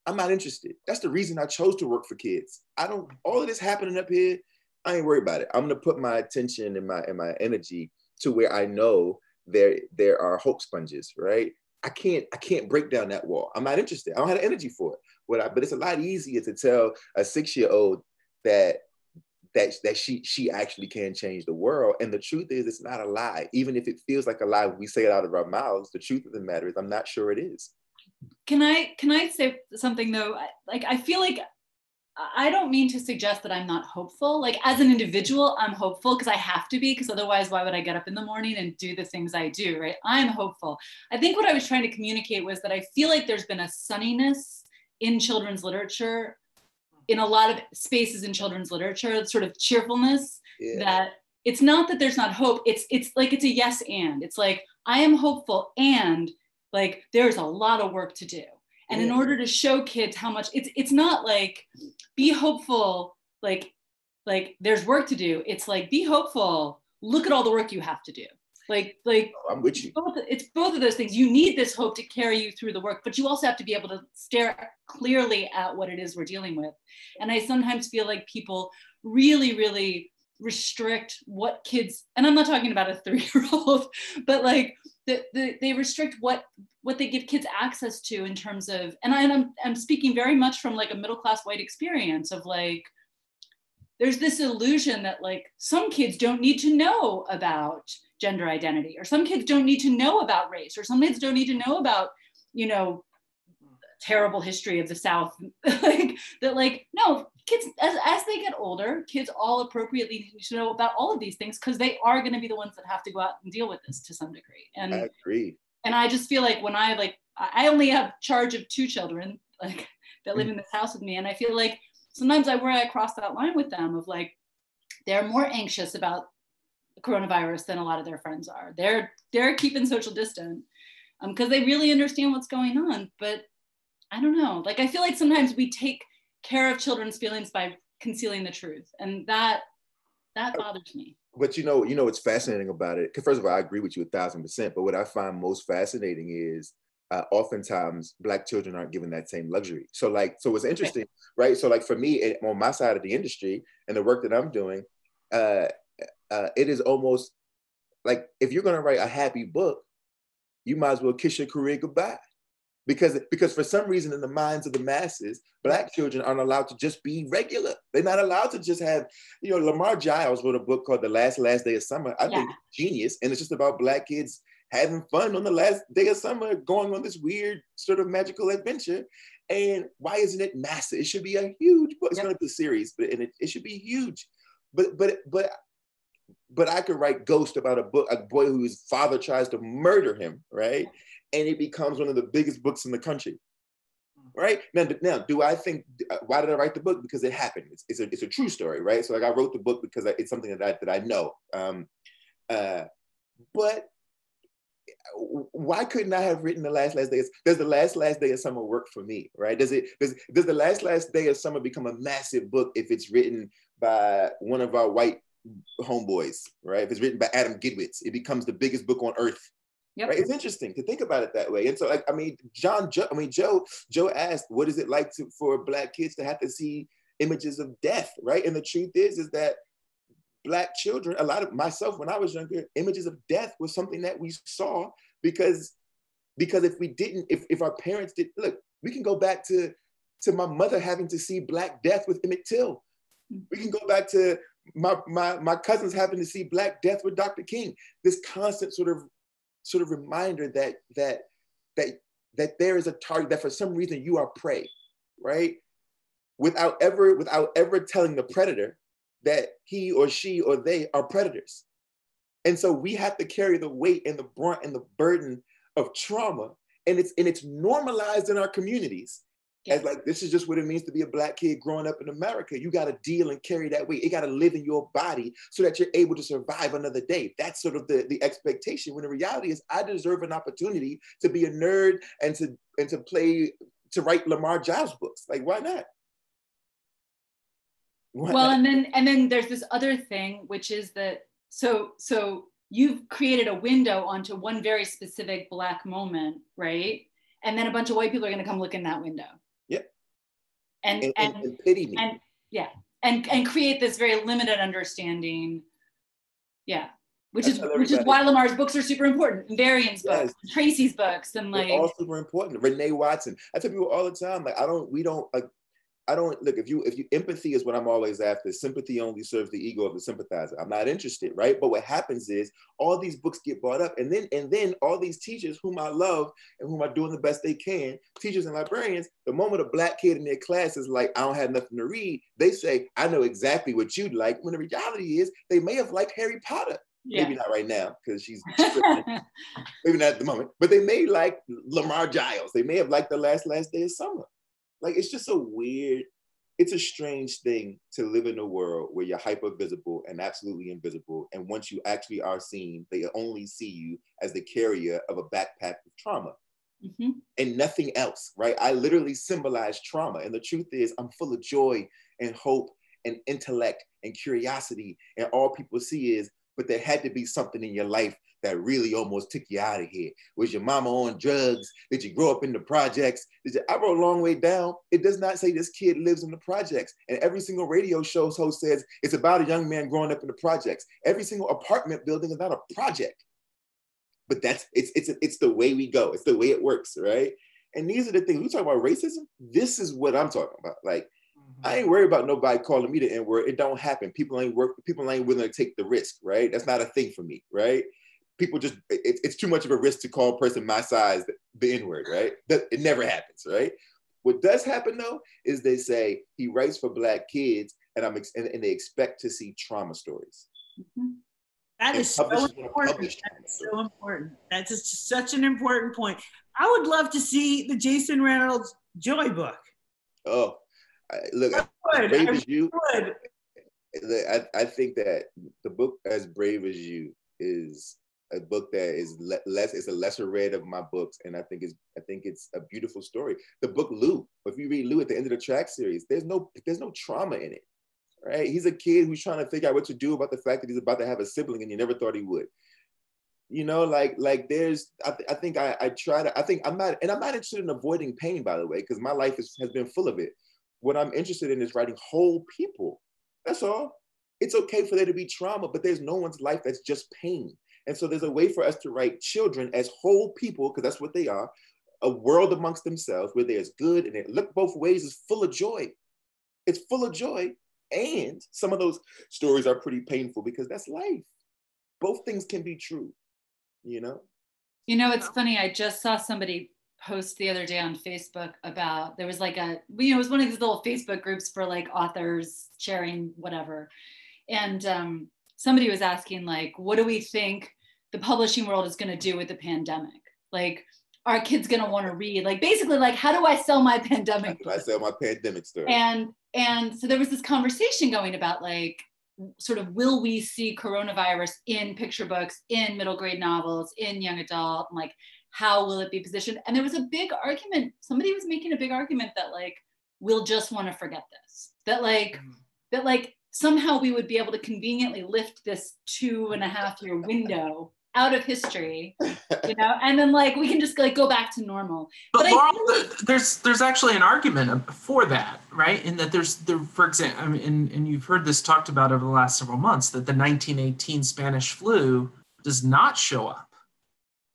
I'm not interested. That's the reason I chose to work for kids. I don't. All of this happening up here, I ain't worried about it. I'm gonna put my attention and my and my energy to where I know there there are hope sponges, right? I can't I can't break down that wall. I'm not interested. I don't have the energy for it. What I, but it's a lot easier to tell a six year old that that that she she actually can change the world. And the truth is, it's not a lie. Even if it feels like a lie, we say it out of our mouths. The truth of the matter is, I'm not sure it is. Can I can I say something though? Like I feel like I don't mean to suggest that I'm not hopeful. Like as an individual, I'm hopeful because I have to be, because otherwise, why would I get up in the morning and do the things I do, right? I'm hopeful. I think what I was trying to communicate was that I feel like there's been a sunniness in children's literature, in a lot of spaces in children's literature, sort of cheerfulness yeah. that it's not that there's not hope. It's it's like it's a yes and. It's like I am hopeful and like there's a lot of work to do and in order to show kids how much it's it's not like be hopeful like like there's work to do. It's like be hopeful. Look at all the work you have to do. Like like oh, i'm with you. both, it's both of those things. You need this hope to carry you through the work but you also have to be able to stare clearly at what it is we're dealing with. And i sometimes feel like people really really restrict what kids and i'm not talking about a three-year-old *laughs* but like the, the, they restrict what what they give kids access to in terms of and I, I'm, I'm speaking very much from like a middle class white experience of like there's this illusion that like some kids don't need to know about gender identity or some kids don't need to know about race or some kids don't need to know about you know terrible history of the south *laughs* like that like no kids as, as they get older kids all appropriately need to know about all of these things because they are going to be the ones that have to go out and deal with this to some degree. And I agree. and i just feel like when i like i only have charge of two children *laughs* like that live in this house with me and i feel like sometimes i worry i cross that line with them of like they're more anxious about coronavirus than a lot of their friends are. They're they're keeping social distance because um, they really understand what's going on but i don't know. Like i feel like sometimes we take care of children's feelings by concealing the truth and that that bothers me But you know, you know what's fascinating about it because First of all, I agree with you a thousand percent. But what I find most fascinating is uh, oftentimes black children aren't given that same luxury. So like, so it's interesting, right? So like for me, it, on my side of the industry and the work that I'm doing, uh, uh, it is almost like if you're gonna write a happy book, you might as well kiss your career goodbye. Because, because for some reason in the minds of the masses, black children aren't allowed to just be regular. They're not allowed to just have, you know, Lamar Giles wrote a book called The Last Last Day of Summer. I think genius. And it's just about black kids having fun on the last day of summer, going on this weird sort of magical adventure. And why isn't it massive? It should be a huge book. It's Yep. be a series, but and it, it should be huge. But but but but I could write Ghost about a book, a boy whose father tries to murder him, right? And it becomes one of the biggest books in the country, right? Now, now, do I think? uh, Why did I write the book? Because it happened. It's, it's a it's a true story, right? So like I wrote the book because I, it's something that I, that I know. Um, uh, but why couldn't I have written the last last day? Of, does the last last day of summer work for me? Right? Does it does does the last last day of summer become a massive book if it's written by one of our white homeboys? Right? If it's written by Adam Gidwitz, it becomes the biggest book on earth. Yep. Right? It's interesting to think about it that way. And so, like, I mean, John, Joe, I mean, Joe, Joe asked, "What is it like to, for black kids to have to see images of death?" Right? And the truth is, is that black children, a lot of myself when I was younger, images of death was something that we saw because because if we didn't, if, if our parents did look, we can go back to to my mother having to see Black Death with Emmett Till. Hmm. We can go back to my my my cousins having to see Black Death with Dr. King. This constant sort of sort of reminder that that that that there is a target that for some reason you are prey, right? Without ever without ever telling the predator that he or she or they are predators. And so we have to carry the weight and the brunt and the burden of trauma. And it's and it's normalized in our communities as like this is just what it means to be a black kid growing up in America. You got to deal and carry that weight. It got to live in your body so that you're able to survive another day. That's sort of the, the expectation. When the reality is, I deserve an opportunity to be a nerd and to and to play to write Lamar Giles books. Like, why not? Why well not? and then and then there's this other thing which is that so so you've created a window onto one very specific black moment right and then a bunch of white people are going to come look in that window. And and, and and, pity me. and yeah and and create this very limited understanding yeah which That's is which is why lamar's books are super important and varian's Yes. books tracy's books and like They're all super important. Renee Watson. I tell people all the time, like I don't, we don't, like, I don't look. If you, if you, empathy is what I'm always after. Sympathy only serves the ego of the sympathizer. I'm not interested, right? But what happens is all these books get brought up, and then, and then all these teachers whom I love and whom are doing the best they can, teachers and librarians. The moment a black kid in their class is like, I don't have nothing to read, they say, I know exactly what you'd like. When the reality is, they may have liked Harry Potter. yeah Maybe not right now because she's *laughs* maybe not at the moment, but they may like Lamar Giles. They may have liked the last last day of summer. Like it's just a weird, it's a strange thing to live in a world where you're hyper visible and absolutely invisible. And once you actually are seen, they only see you as the carrier of a backpack of trauma Mhm. and nothing else, right? I literally symbolize trauma. And the truth is, I'm full of joy and hope and intellect and curiosity. And all people see is but there had to be something in your life that really almost took you out of here. Was your mama on drugs? Did you grow up in the projects? Did you, I wrote a long way down. It does not say this kid lives in the projects. And every single radio show host says it's about a young man growing up in the projects. Every single apartment building is not a project. But that's it's it's it's the way we go. It's the way it works, right? And these are the things we talk about racism. This is what I'm talking about. Like I ain't worried about nobody calling me the N word. It don't happen. People ain't work. People ain't willing to take the risk, right? That's not a thing for me, right? People just it, it's too much of a risk to call a person my size the N word, right? That it never happens, right? What does happen though is they say he writes for black kids, and I'm ex- and, and, they expect to see trauma stories. Mm-hmm. That and is so important. That's so important. That's just such an important point. I would love to see the Jason Reynolds Joy book. Oh, look, as brave as you. I, I think that the book as brave as you is a book that is le- less it's a lesser read of my books and i think it's i think it's a beautiful story. The book Lu if you read Lu at the end of the track series there's no there's no trauma in it right? He's a kid who's trying to figure out what to do about the fact that he's about to have a sibling and you never thought he would. You know like like there's i, th- I think I, I try to i think i'm not and i'm not interested in avoiding pain by the way because my life is, has been full of it what I'm interested in is writing whole people. That's all. It's okay for there to be trauma, but there's no one's life that's just pain. And so there's a way for us to write children as whole people, because that's what they are, a world amongst themselves where there's good and it look both ways is full of joy. It's full of joy. And some of those stories are pretty painful because that's life. Both things can be true, you know? You know, it's funny. I just saw somebody post the other day on Facebook about there was like a you know it was one of these little Facebook groups for like authors sharing whatever, and um, somebody was asking like, what do we think the publishing world is going to do with the pandemic? Like, are kids going to want to read? Like, basically, like, how do I sell my *laughs* pandemic? How do I sell my pandemic story? And and so there was this conversation going about like sort of will we see coronavirus in picture books in middle grade novels in young adult like how will it be positioned? And there was a big argument somebody was making a big argument that like we'll just want to forget this that like mm-hmm. that like somehow we would be able to conveniently lift this two and a half year window out of history you know? And then like we can just like go back to normal. But, but Laurel, there's there's actually an argument for that right? In that there's there for example I mean, and, and you've heard this talked about over the last several months that the 1918 spanish flu does not show up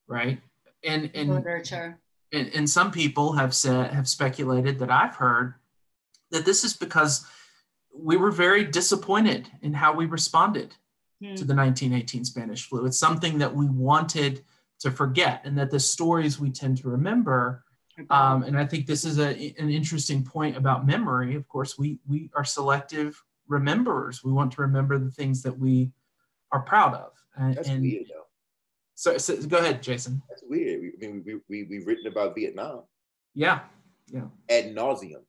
right and and literature. And, and some people have said have speculated that I've heard that this is because we were very disappointed in how we responded hmm. to the 1918 Spanish flu. It's something that we wanted to forget, and that the stories we tend to remember. Um, and I think this is a, an interesting point about memory. Of course, we we are selective rememberers. We want to remember the things that we are proud of. And, That's and, weird, though. So, so go ahead, Jason. That's weird. We, I mean, we, we, we've written about Vietnam. Yeah. Yeah. Ad nauseum.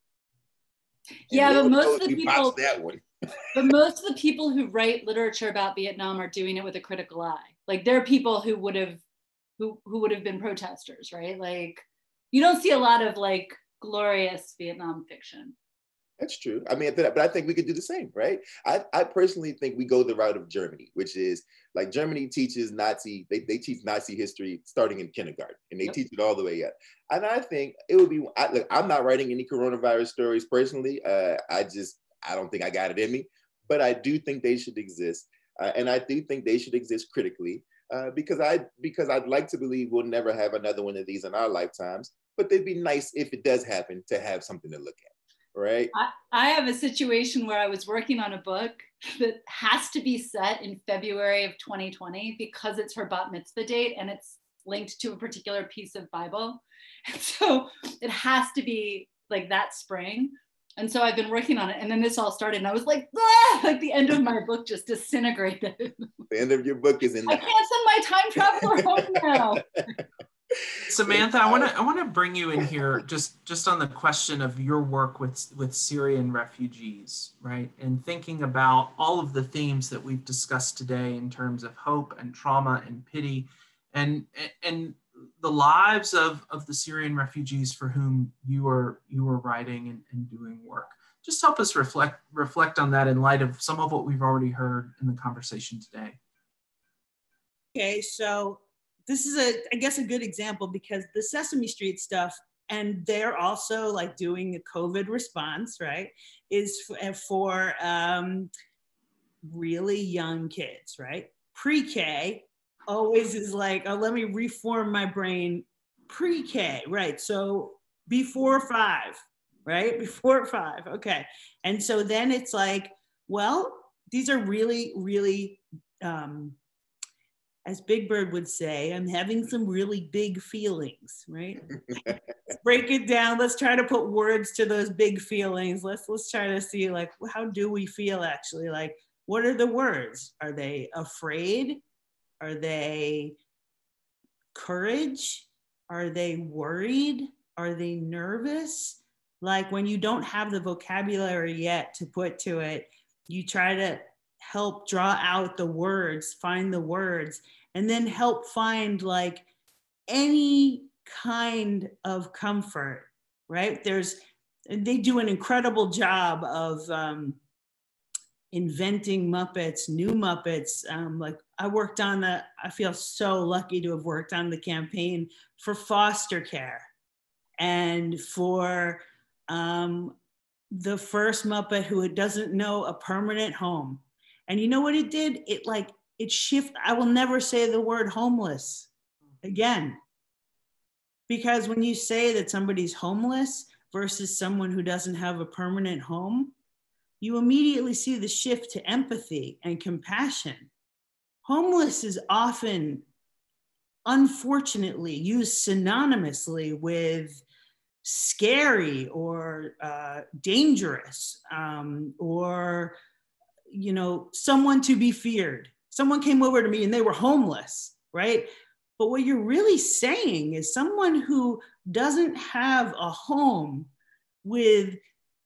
Yeah, but most of the people that one. *laughs* but most of the people who write literature about Vietnam are doing it with a critical eye. Like there are people who would have who who would have been protesters, right? Like you don't see a lot of like glorious Vietnam fiction. That's true. I mean, but I think we could do the same, right? I, I personally think we go the route of Germany, which is like Germany teaches Nazi, they, they teach Nazi history starting in kindergarten and they yep. teach it all the way up. And I think it would be, I, look, I'm not writing any coronavirus stories personally. Uh, I just, I don't think I got it in me, but I do think they should exist. Uh, and I do think they should exist critically uh, because I because I'd like to believe we'll never have another one of these in our lifetimes. But they'd be nice if it does happen to have something to look at right? I, I have a situation where I was working on a book that has to be set in February of 2020 because it's her bat mitzvah date and it's linked to a particular piece of Bible. *laughs* And so it has to be like that spring. And so I've been working on it. And then this all started, and I was like, ah! like the end of my book just disintegrated. The end of your book is in I can't send my time traveler home now. *laughs* Samantha, I want to I want to bring you in here just just on the question of your work with with Syrian refugees, right? And thinking about all of the themes that we've discussed today in terms of hope and trauma and pity and and the lives of, of the Syrian refugees for whom you are you are writing and, and doing work. Just help us reflect reflect on that in light of some of what we've already heard in the conversation today. Okay, so this is a, I guess, a good example because the Sesame Street stuff, and they're also like doing a COVID response, right? Is for, for um, really young kids, right? Pre-K always is like, oh, let me reform my brain. Pre-K, right? So before five, right? *laughs* Before five, okay. And so then it's like, well, these are really, really um, as Big Bird would say, I'm having some really big feelings, right? *laughs* break it down. Let's try to put words to those big feelings. Let's let's try to see like how do we feel actually? Like what are the words? Are they afraid? Are they courage? Are they worried? Are they nervous? Like when you don't have the vocabulary yet to put to it, you try to help draw out the words, find the words, and then help find like any kind of comfort, right? There's, they do an incredible job of um, inventing Muppets, new Muppets. Um, like I worked on the, I feel so lucky to have worked on the campaign for foster care and for um, the first Muppet who doesn't know a permanent home. And you know what it did? It like, it shift. I will never say the word homeless again. Because when you say that somebody's homeless versus someone who doesn't have a permanent home, you immediately see the shift to empathy and compassion. Homeless is often, unfortunately, used synonymously with scary or uh, dangerous um, or you know someone to be feared. Someone came over to me and they were homeless right? But what you're really saying is someone who doesn't have a home with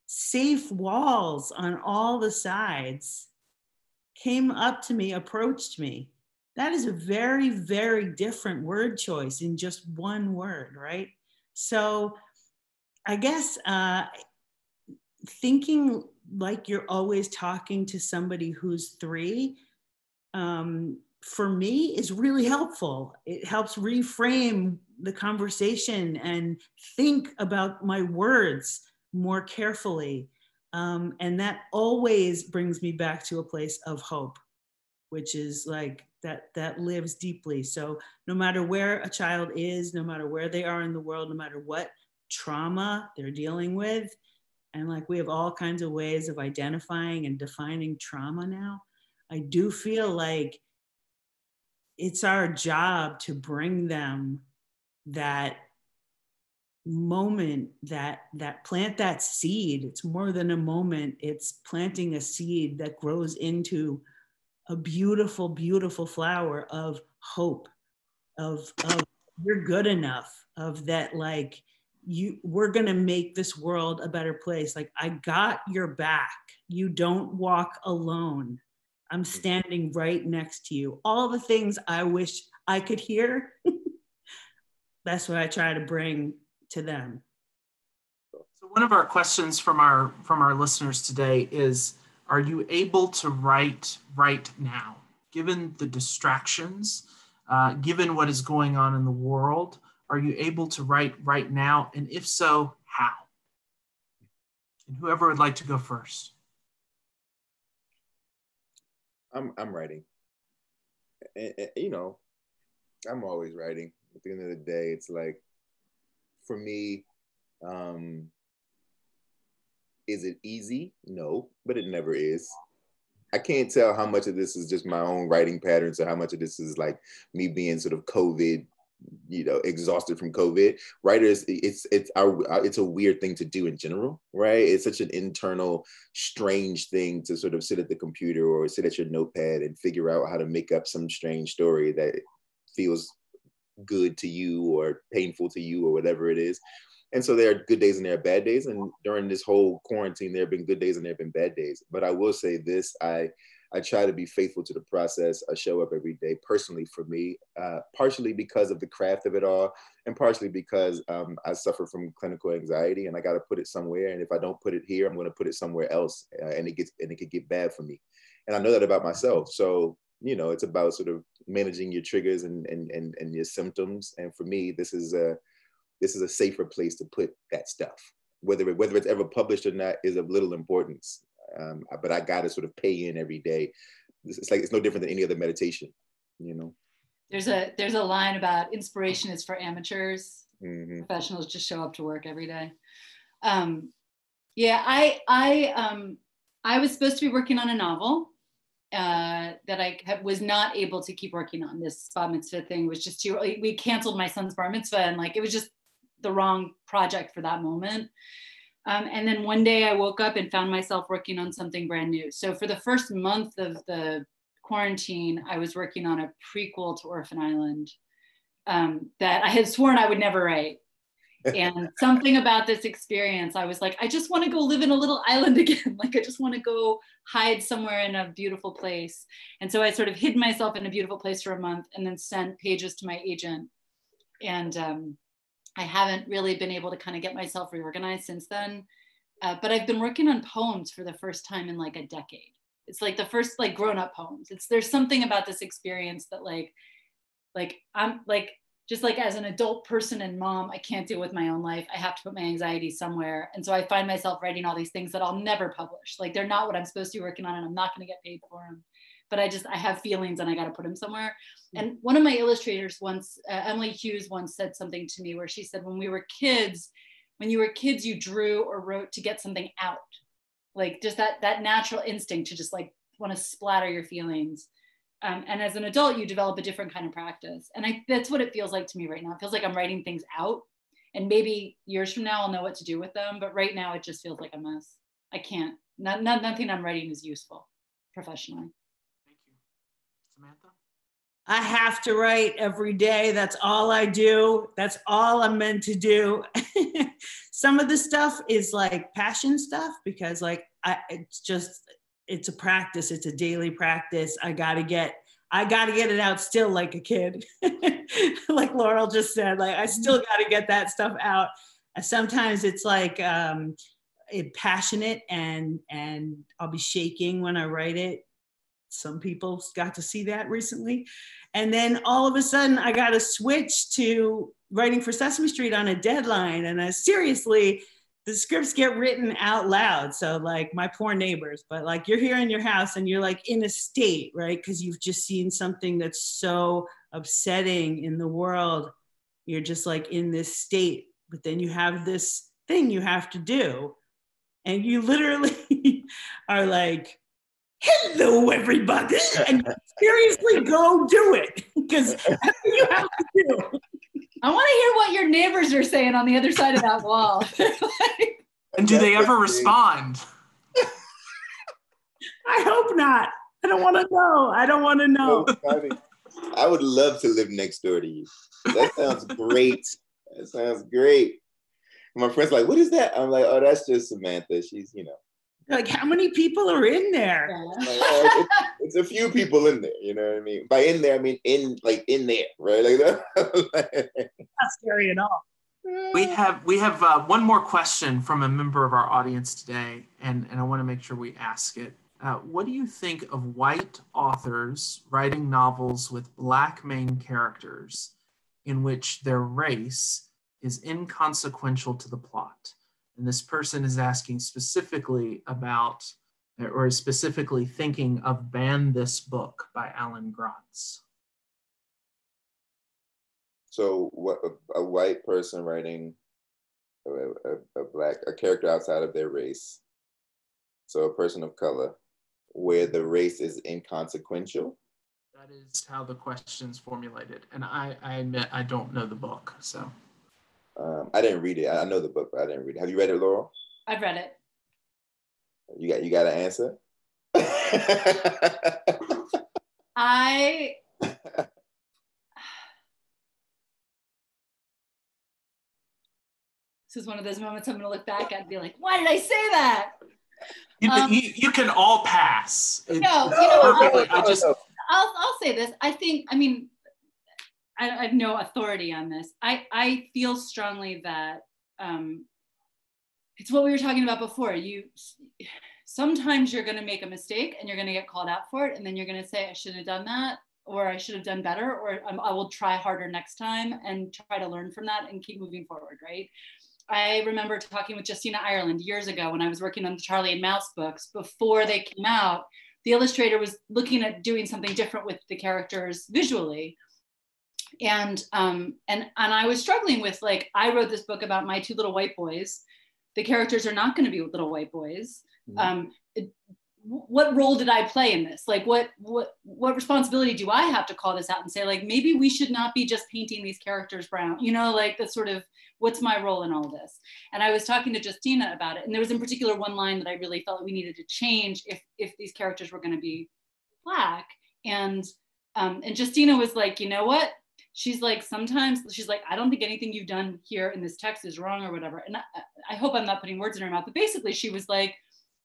safe walls on all the sides came up to me approached me. That is a very very different word choice in just one word right? So I guess uh, thinking like you're always talking to somebody who's three, um, for me, is really helpful. It helps reframe the conversation and think about my words more carefully. Um, and that always brings me back to a place of hope, which is like that that lives deeply. So no matter where a child is, no matter where they are in the world, no matter what trauma they're dealing with. And like we have all kinds of ways of identifying and defining trauma now. I do feel like it's our job to bring them that moment that that plant that seed it's more than a moment it's planting a seed that grows into a beautiful beautiful flower of hope of of you're good enough of that like you we're going to make this world a better place. Like i got your back. You don't walk alone. I'm standing right next to you. All the things i wish i could hear *laughs* that's what i try to bring to them. So one of our questions from our from our listeners today is are you able to write right now given the distractions uh, given what is going on in the world are you able to write right now? And if so, how? And whoever would like to go first. I'm, I'm writing. And, and, you know, I'm always writing. At the end of the day, it's like, for me, um, is it easy? No, but it never is. I can't tell how much of this is just my own writing patterns or how much of this is like me being sort of COVID you know exhausted from covid writers it's it's our it's a weird thing to do in general right? It's such an internal strange thing to sort of sit at the computer or sit at your notepad and figure out how to make up some strange story that feels good to you or painful to you or whatever it is. And so there are good days and there are bad days. And during this whole quarantine there have been good days and there have been bad days. But i will say this i I try to be faithful to the process. I show up every day personally for me, uh, partially because of the craft of it all, and partially because um, I suffer from clinical anxiety and I got to put it somewhere. And if I don't put it here, I'm going to put it somewhere else, uh, and it gets and it could get bad for me. And I know that about myself. So you know, it's about sort of managing your triggers and and and, and your symptoms. And for me, this is a this is a safer place to put that stuff. Whether it, whether it's ever published or not is of little importance. Um, but I got to sort of pay in every day. It's like it's no different than any other meditation, you know. There's a there's a line about inspiration is for amateurs. Mm-hmm. Professionals just show up to work every day. Um, yeah, I I um, I was supposed to be working on a novel uh, that I was not able to keep working on. This bar mitzvah thing was just too. We canceled my son's bar mitzvah, and like it was just the wrong project for that moment. Um, and then one day I woke up and found myself working on something brand new. So for the first month of the quarantine, I was working on a prequel to Orphan Island um, that I had sworn I would never write. and *laughs* something about this experience, I was like, I just want to go live in a little island *laughs* again. like, I just want to go hide somewhere in a beautiful place. And so I sort of hid myself in a beautiful place for a month and then sent pages to my agent. And um, I haven't really been able to kind of get myself reorganized since then. Uh, but I've been working on poems for the first time in like a decade. It's like the first like grown up poems. It's there's something about this experience that like, like I'm like just like as an adult person and mom, I can't deal with my own life. I have to put my anxiety somewhere. And so I find myself writing all these things that I'll never publish. Like they're not what I'm supposed to be working on and I'm not going to get paid for them. But I just, I have feelings and I got to put them somewhere. Mm. And one of my illustrators once, uh, Emily Hughes once said something to me where she said, when we were kids, when you were kids, you drew or wrote to get something out. Like just that, that natural instinct to just like want to splatter your feelings. Um, and as an adult, you develop a different kind of practice. And I, that's what it feels like to me right now. It feels like I'm writing things out. And maybe years from now, I'll know what to do with them. But right now, it just feels like a mess. I can't, not, not, nothing I'm writing is useful professionally. Samantha? I have to write every day. That's all I do. That's all I'm meant to do. *laughs* Some of the stuff is like passion stuff because like I it's just it's a practice it's a daily practice i gotta get i gotta get it out still like a kid *laughs* like laurel just said like i still gotta get that stuff out sometimes it's like um it passionate and and i'll be shaking when i write it some people got to see that recently and then all of a sudden i got to switch to writing for sesame street on a deadline and i seriously the scripts get written out loud. So like my poor neighbors, but like you're here in your house and you're like in a state, right? Because you've just seen something that's so upsetting in the world. You're just like in this state, but then you have this thing you have to do. And you literally *laughs* are like, hello everybody and *laughs* seriously go do it because you have to do I want to hear what your neighbors are saying on the other side of that wall. *laughs* and do they ever respond? *laughs* I hope not. I don't want to know. I don't want to know. I would love to live next door to you. That sounds great. That sounds great. My friends like, what is that? I'm like, oh, that's just Samantha. She's, you know, like how many people are in there? Like, oh, it's, it's, a few people in there you know what i mean? By in there i mean in like in there right? Like that. *laughs* Not scary at all. We have we have uh, one more question from a member of our audience today and and i want to make sure we ask it. Uh, what do you think of white authors writing novels with black main characters in which their race is inconsequential to the plot and this person is asking specifically about, or is specifically thinking of Ban This Book by Alan Gratz. So, what a, a white person writing a, a, a, black, a character outside of their race, so a person of color, where the race is inconsequential. That is how the question's formulated. And I, I admit I don't know the book, so. Um, I didn't read it. I know the book, but I didn't read it. Have you read it, Laurel? I've read it. You got you got an answer? *laughs* I This is one of those moments I'm going to look back at and be like, why did I say that? You, um, you, you, can all pass. No, you know, I'll, I just, I'll, I'll say this. I think, I mean, I, I have no authority on this. I, I feel strongly that um, it's what we were talking about before. You sometimes you're going to make a mistake and you're going to get called out for it and then you're going to say i shouldn't have done that or i should have done better or i will try harder next time and try to learn from that and keep moving forward right i remember talking with justina ireland years ago when i was working on the charlie and mouse books before they came out the illustrator was looking at doing something different with the characters visually and um and and i was struggling with like i wrote this book about my two little white boys. The characters are not going to be little white boys. Mm-hmm. um it, what role did i play in this? Like what what what responsibility do i have to call this out and say like maybe we should not be just painting these characters brown? You know like the sort of what's my role in all this? And i was talking to justina about it and there was in particular one line that i really felt we needed to change if if these characters were going to be black. And um, and justina was like you know what she's like sometimes she's like i don't think anything you've done here in this text is wrong or whatever. And i, I hope i'm not putting words in her mouth but basically she was like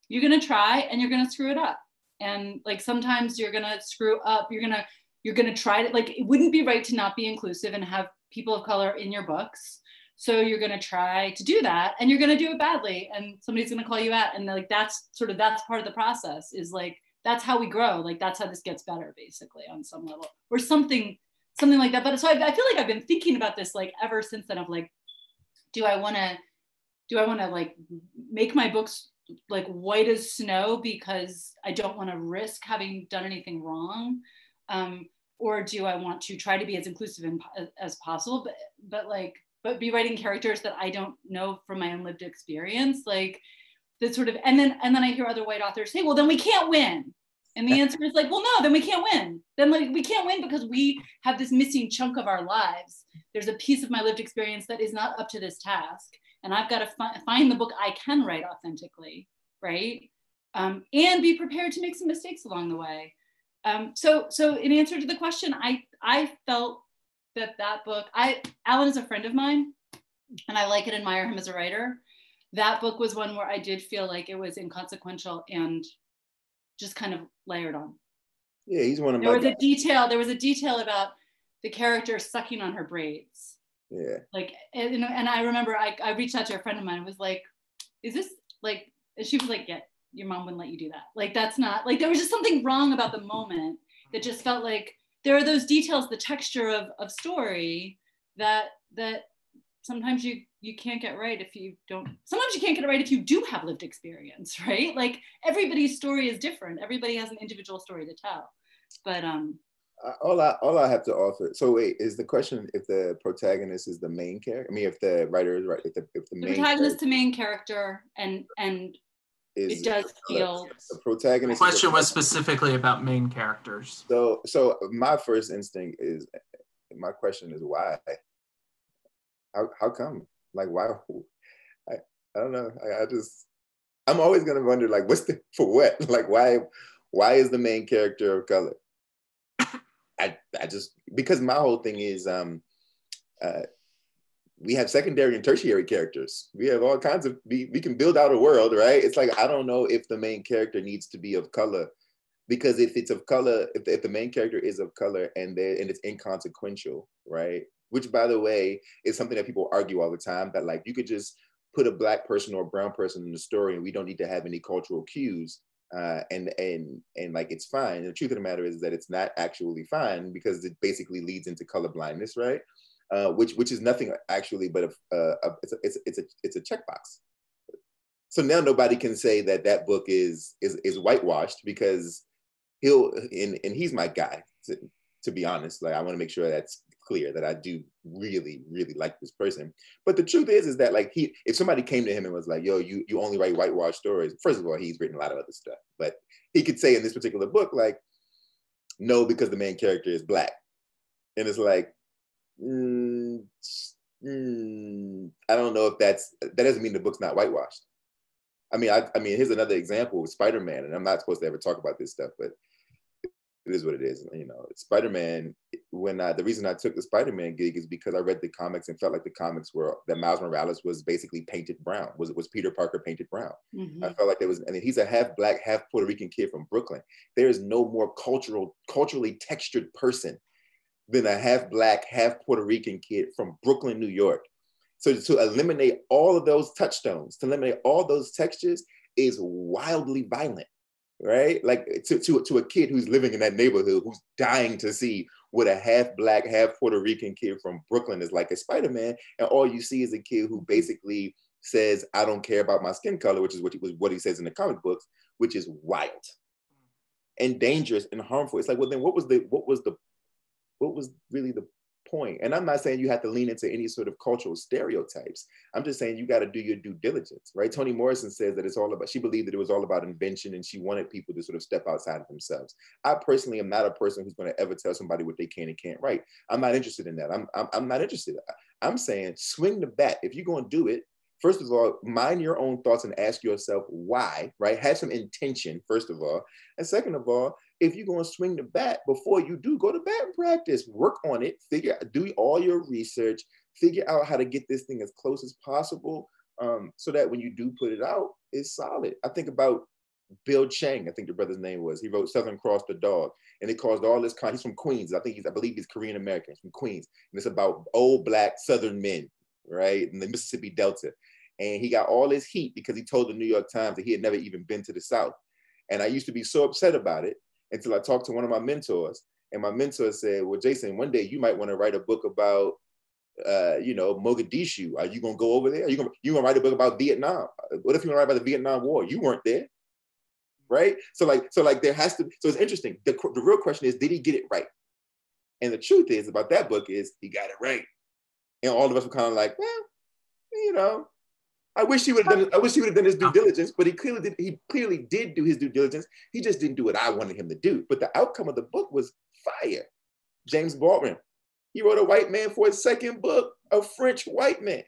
you're going to try and you're going to screw it up. And like sometimes you're going to screw up you're going to you're going to try to like it wouldn't be right to not be inclusive and have people of color in your books. So you're going to try to do that and you're going to do it badly and somebody's going to call you out. And like that's sort of that's part of the process is like that's how we grow. Like that's how this gets better basically on some level or something something like that. But so I, I feel like I've been thinking about this like ever since then of like, do I want to, do I want to like make my books like white as snow because I don't want to risk having done anything wrong? Um, or do I want to try to be as inclusive in, as possible, but, but like, but be writing characters that I don't know from my own lived experience, like that sort of, and then, and then I hear other white authors say, well, then we can't win. And the answer is like, well, no, then we can't win. Then like we can't win because we have this missing chunk of our lives. There's a piece of my lived experience that is not up to this task. And I've got to fi- find the book I can write authentically, right? Um, and be prepared to make some mistakes along the way. Um, so, so in answer to the question, I I felt that that book, I Alan is a friend of mine, and I like and admire him as a writer. That book was one where I did feel like it was inconsequential and just kind of layered on. Yeah, he's one of there my. was guys. a detail. There was a detail about the character sucking on her braids. Yeah. Like and, and I remember I, I reached out to a friend of mine and was like, "Is this like?" And she was like, "Yeah, your mom wouldn't let you do that. Like that's not like there was just something wrong about the moment that just felt like there are those details, the texture of of story that that sometimes you you can't get right if you don't sometimes you can't get it right if you do have lived experience *laughs* right like everybody's story is different everybody has an individual story to tell but um all I all I have to offer. So wait, is the question if the protagonist is the main character? I mean, if the writer is right, if the if the, the main protagonist to main character, and and is, it does feel the protagonist. The question was specifically about main characters. So so my first instinct is, my question is why. How how come? Like why? *laughs* I I don't know. I, I just I'm always gonna wonder like what's the *laughs* for what? *laughs* Like why why is the main character of color? I I just because my whole thing is um uh we have secondary and tertiary characters. We have all kinds of we, we can build out a world, right? It's like I don't know if the main character needs to be of color because if it's of color, if the, if the main character is of color and they and it's inconsequential, right? Which by the way is something that people argue all the time that like you could just put a black person or a brown person in the story and we don't need to have any cultural cues uh, and and and like it's fine. And the truth of the matter is that it's not actually fine because it basically leads into color blindness, right? Uh, which which is nothing actually but a, a, a, it's a it's a it's a checkbox. So now nobody can say that that book is is is whitewashed because he'll and and he's my guy. To, to be honest, like I want to make sure that's clear that I do really, really like this person. But the truth is, is that like he, if somebody came to him and was like, "Yo, you you only write whitewash stories," first of all, he's written a lot of other stuff, but he could say in this particular book, like, "No, because the main character is black," and it's like, mm, mm, I don't know if that's that doesn't mean the book's not whitewashed. I mean, I, I mean, here's another example with Spider-Man, and I'm not supposed to ever talk about this stuff, but it is what it is. You know, Spider Man. When I, the reason I took the Spider Man gig is because I read the comics and felt like the comics were that Miles Morales was basically painted brown. Was was Peter Parker painted brown? Mm-hmm. I felt like there was, and he's a half black, half Puerto Rican kid from Brooklyn. There is no more cultural, culturally textured person than a half black, half Puerto Rican kid from Brooklyn, New York. So to eliminate all of those touchstones, to eliminate all those textures, is wildly violent, right? Like to, to, to a kid who's living in that neighborhood who's dying to see what a half black, half Puerto Rican kid from Brooklyn is like a Spider Man. And all you see is a kid who basically says, I don't care about my skin color, which is what he, was, what he says in the comic books, which is wild and dangerous and harmful. It's like, well, then what was the, what was the, what was really the point. And I'm not saying you have to lean into any sort of cultural stereotypes. I'm just saying you got to do your due diligence, right? Toni Morrison says that it's all about, she believed that it was all about invention and she wanted people to sort of step outside of themselves. I personally am not a person who's going to ever tell somebody what they can and can't write. I'm not interested in that. I'm, I'm, I'm not interested. I'm saying swing the bat. If you're going to do it, first of all, mind your own thoughts and ask yourself why, right? Have some intention, first of all. And second of all, if you're going to swing the bat before you do go to bat and practice, work on it, figure do all your research, figure out how to get this thing as close as possible um, so that when you do put it out, it's solid. I think about Bill Cheng, I think the brother's name was. He wrote Southern Cross the Dog, and it caused all this. He's from Queens. I think he's, I believe he's Korean American. from Queens, and it's about old black Southern men, right, in the Mississippi Delta. And he got all his heat because he told the New York Times that he had never even been to the South. And I used to be so upset about it until I talked to one of my mentors. And my mentor said, Well, Jason, one day you might want to write a book about uh, you know, Mogadishu. Are you gonna go over there? Are you gonna you gonna write a book about Vietnam? What if you want to write about the Vietnam War? You weren't there, right? So like, so like, there has to. So it's interesting. The, the real question is, did he get it right? And the truth is about that book is he got it right. And all of us were kind of like, well, you know, I wish he would have done. I wish he would have done his due diligence, but he clearly did. He clearly did do his due diligence. He just didn't do what I wanted him to do. But the outcome of the book was fire. James Baldwin, he wrote a white man for his second book, a French white man,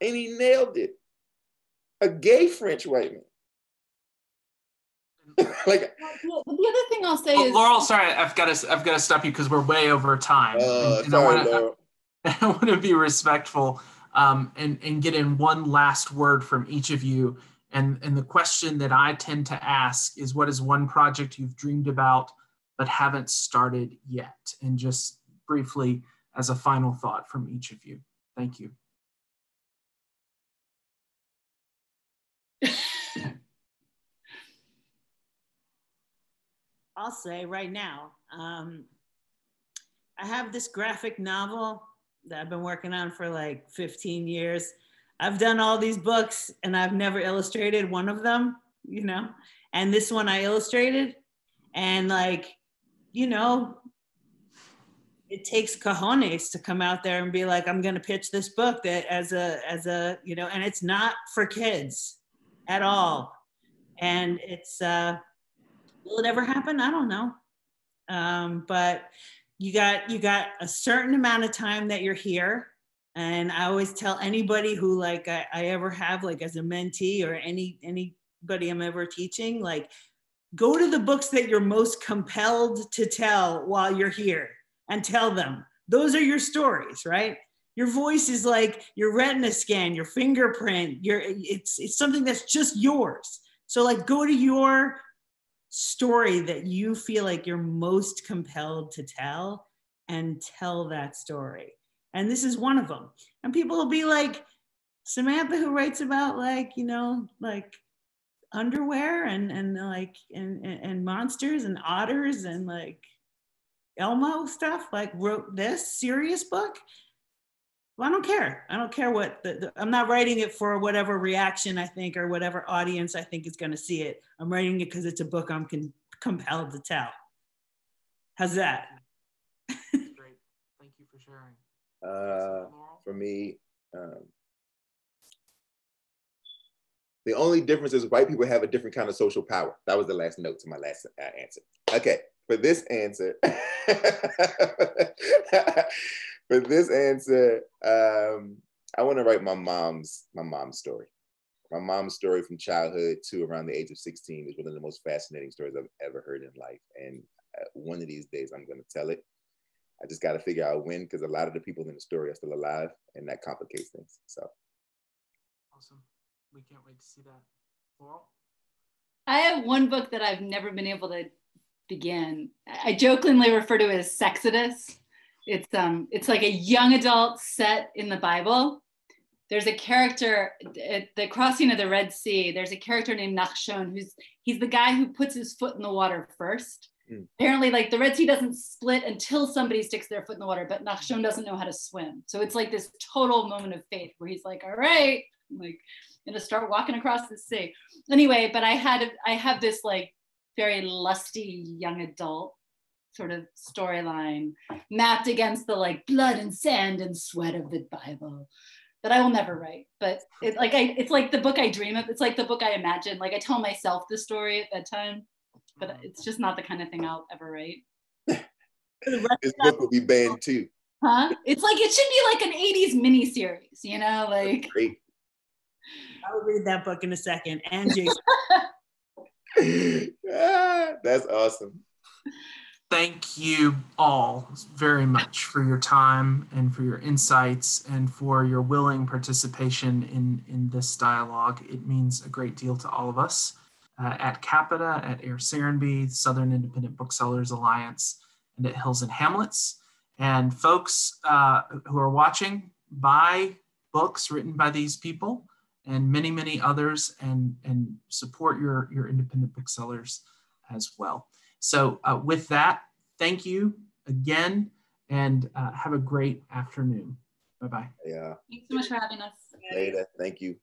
and he nailed it. A gay French white man. *laughs* like well, the other thing I'll say oh, is Laurel. Sorry, I've got to. I've got to stop you because we're way over time. Uh, and, and sorry, *laughs* I want to be respectful um, and, and get in one last word from each of you. And, and the question that I tend to ask is what is one project you've dreamed about but haven't started yet? And just briefly, as a final thought from each of you. Thank you. *laughs* I'll say right now, um, I have this graphic novel that I've been working on for like 15 years. I've done all these books and I've never illustrated one of them, you know. And this one I illustrated, and like, you know, it takes cojones to come out there and be like, I'm going to pitch this book that as a as a you know, and it's not for kids at all. And it's uh, will it ever happen? I don't know. Um, but you got you got a certain amount of time that you're here. And i always tell anybody who like I, I, ever have like as a mentee or any anybody i'm ever teaching like go to the books that you're most compelled to tell while you're here and tell them. Those are your stories right? Your voice is like your retina scan your fingerprint your it's it's something that's just yours. So like go to your story that you feel like you're most compelled to tell and tell that story. And this is one of them. And people will be like, Samantha, who writes about like, you know, like underwear and, and like, and, and monsters and otters and like Elmo stuff, like wrote this serious book. Well, I don't care. I don't care what the, the, I'm not writing it for whatever reaction I think or whatever audience I think is going to see it. I'm writing it because it's a book I'm con- compelled to tell. How's that? *laughs* Great. Thank you for sharing. Uh, for me, um, the only difference is white people have a different kind of social power. That was the last note to my last uh, answer. Okay, for this answer. *laughs* *laughs* for this answer, um, I want to write my mom's my mom's story. My mom's story from childhood to around the age of 16 is one of the most fascinating stories I've ever heard in life. And uh, one of these days, I'm going to tell it. I just got to figure out when, because a lot of the people in the story are still alive, and that complicates things. So, awesome! We can't wait to see that. Laurel, I have one book that I've never been able to begin. I jokingly refer to it as Sexodus it's um it's like a young adult set in the Bible. there's a character at the crossing of the Red Sea. There's a character named Nachshon who's he's the guy who puts his foot in the water first. Mm. Apparently, like the Red Sea doesn't split until somebody sticks their foot in the water, but Nachshon doesn't know how to swim. So it's like this total moment of faith where he's like, "All right, I'm like, I'm gonna start walking across the sea." Anyway, but I had I have this like very lusty young adult sort of storyline mapped against the like blood and sand and sweat of the Bible that I will never write. But it's like I, it's like the book I dream of. It's like the book I imagine. Like I tell myself the story at bedtime, but it's just not the kind of thing I'll ever write. *laughs* this book will be banned too. Huh? It's like it should be like an 80s mini series, you know, like Great. I will read that book in a second. And Jason. *laughs* ah, that's awesome thank you all very much for your time and for your insights and for your willing participation in, in this dialogue. It means a great deal to all of us uh, at Capita, at Air Serenbe, Southern Independent Booksellers Alliance, and at Hills and Hamlets. And folks uh, who are watching, buy books written by these people and many, many others and, and support your, your independent booksellers as well. So, uh, with that, thank you again and uh, have a great afternoon. Bye bye. Yeah. Thanks so much for having us. Later. Thank you.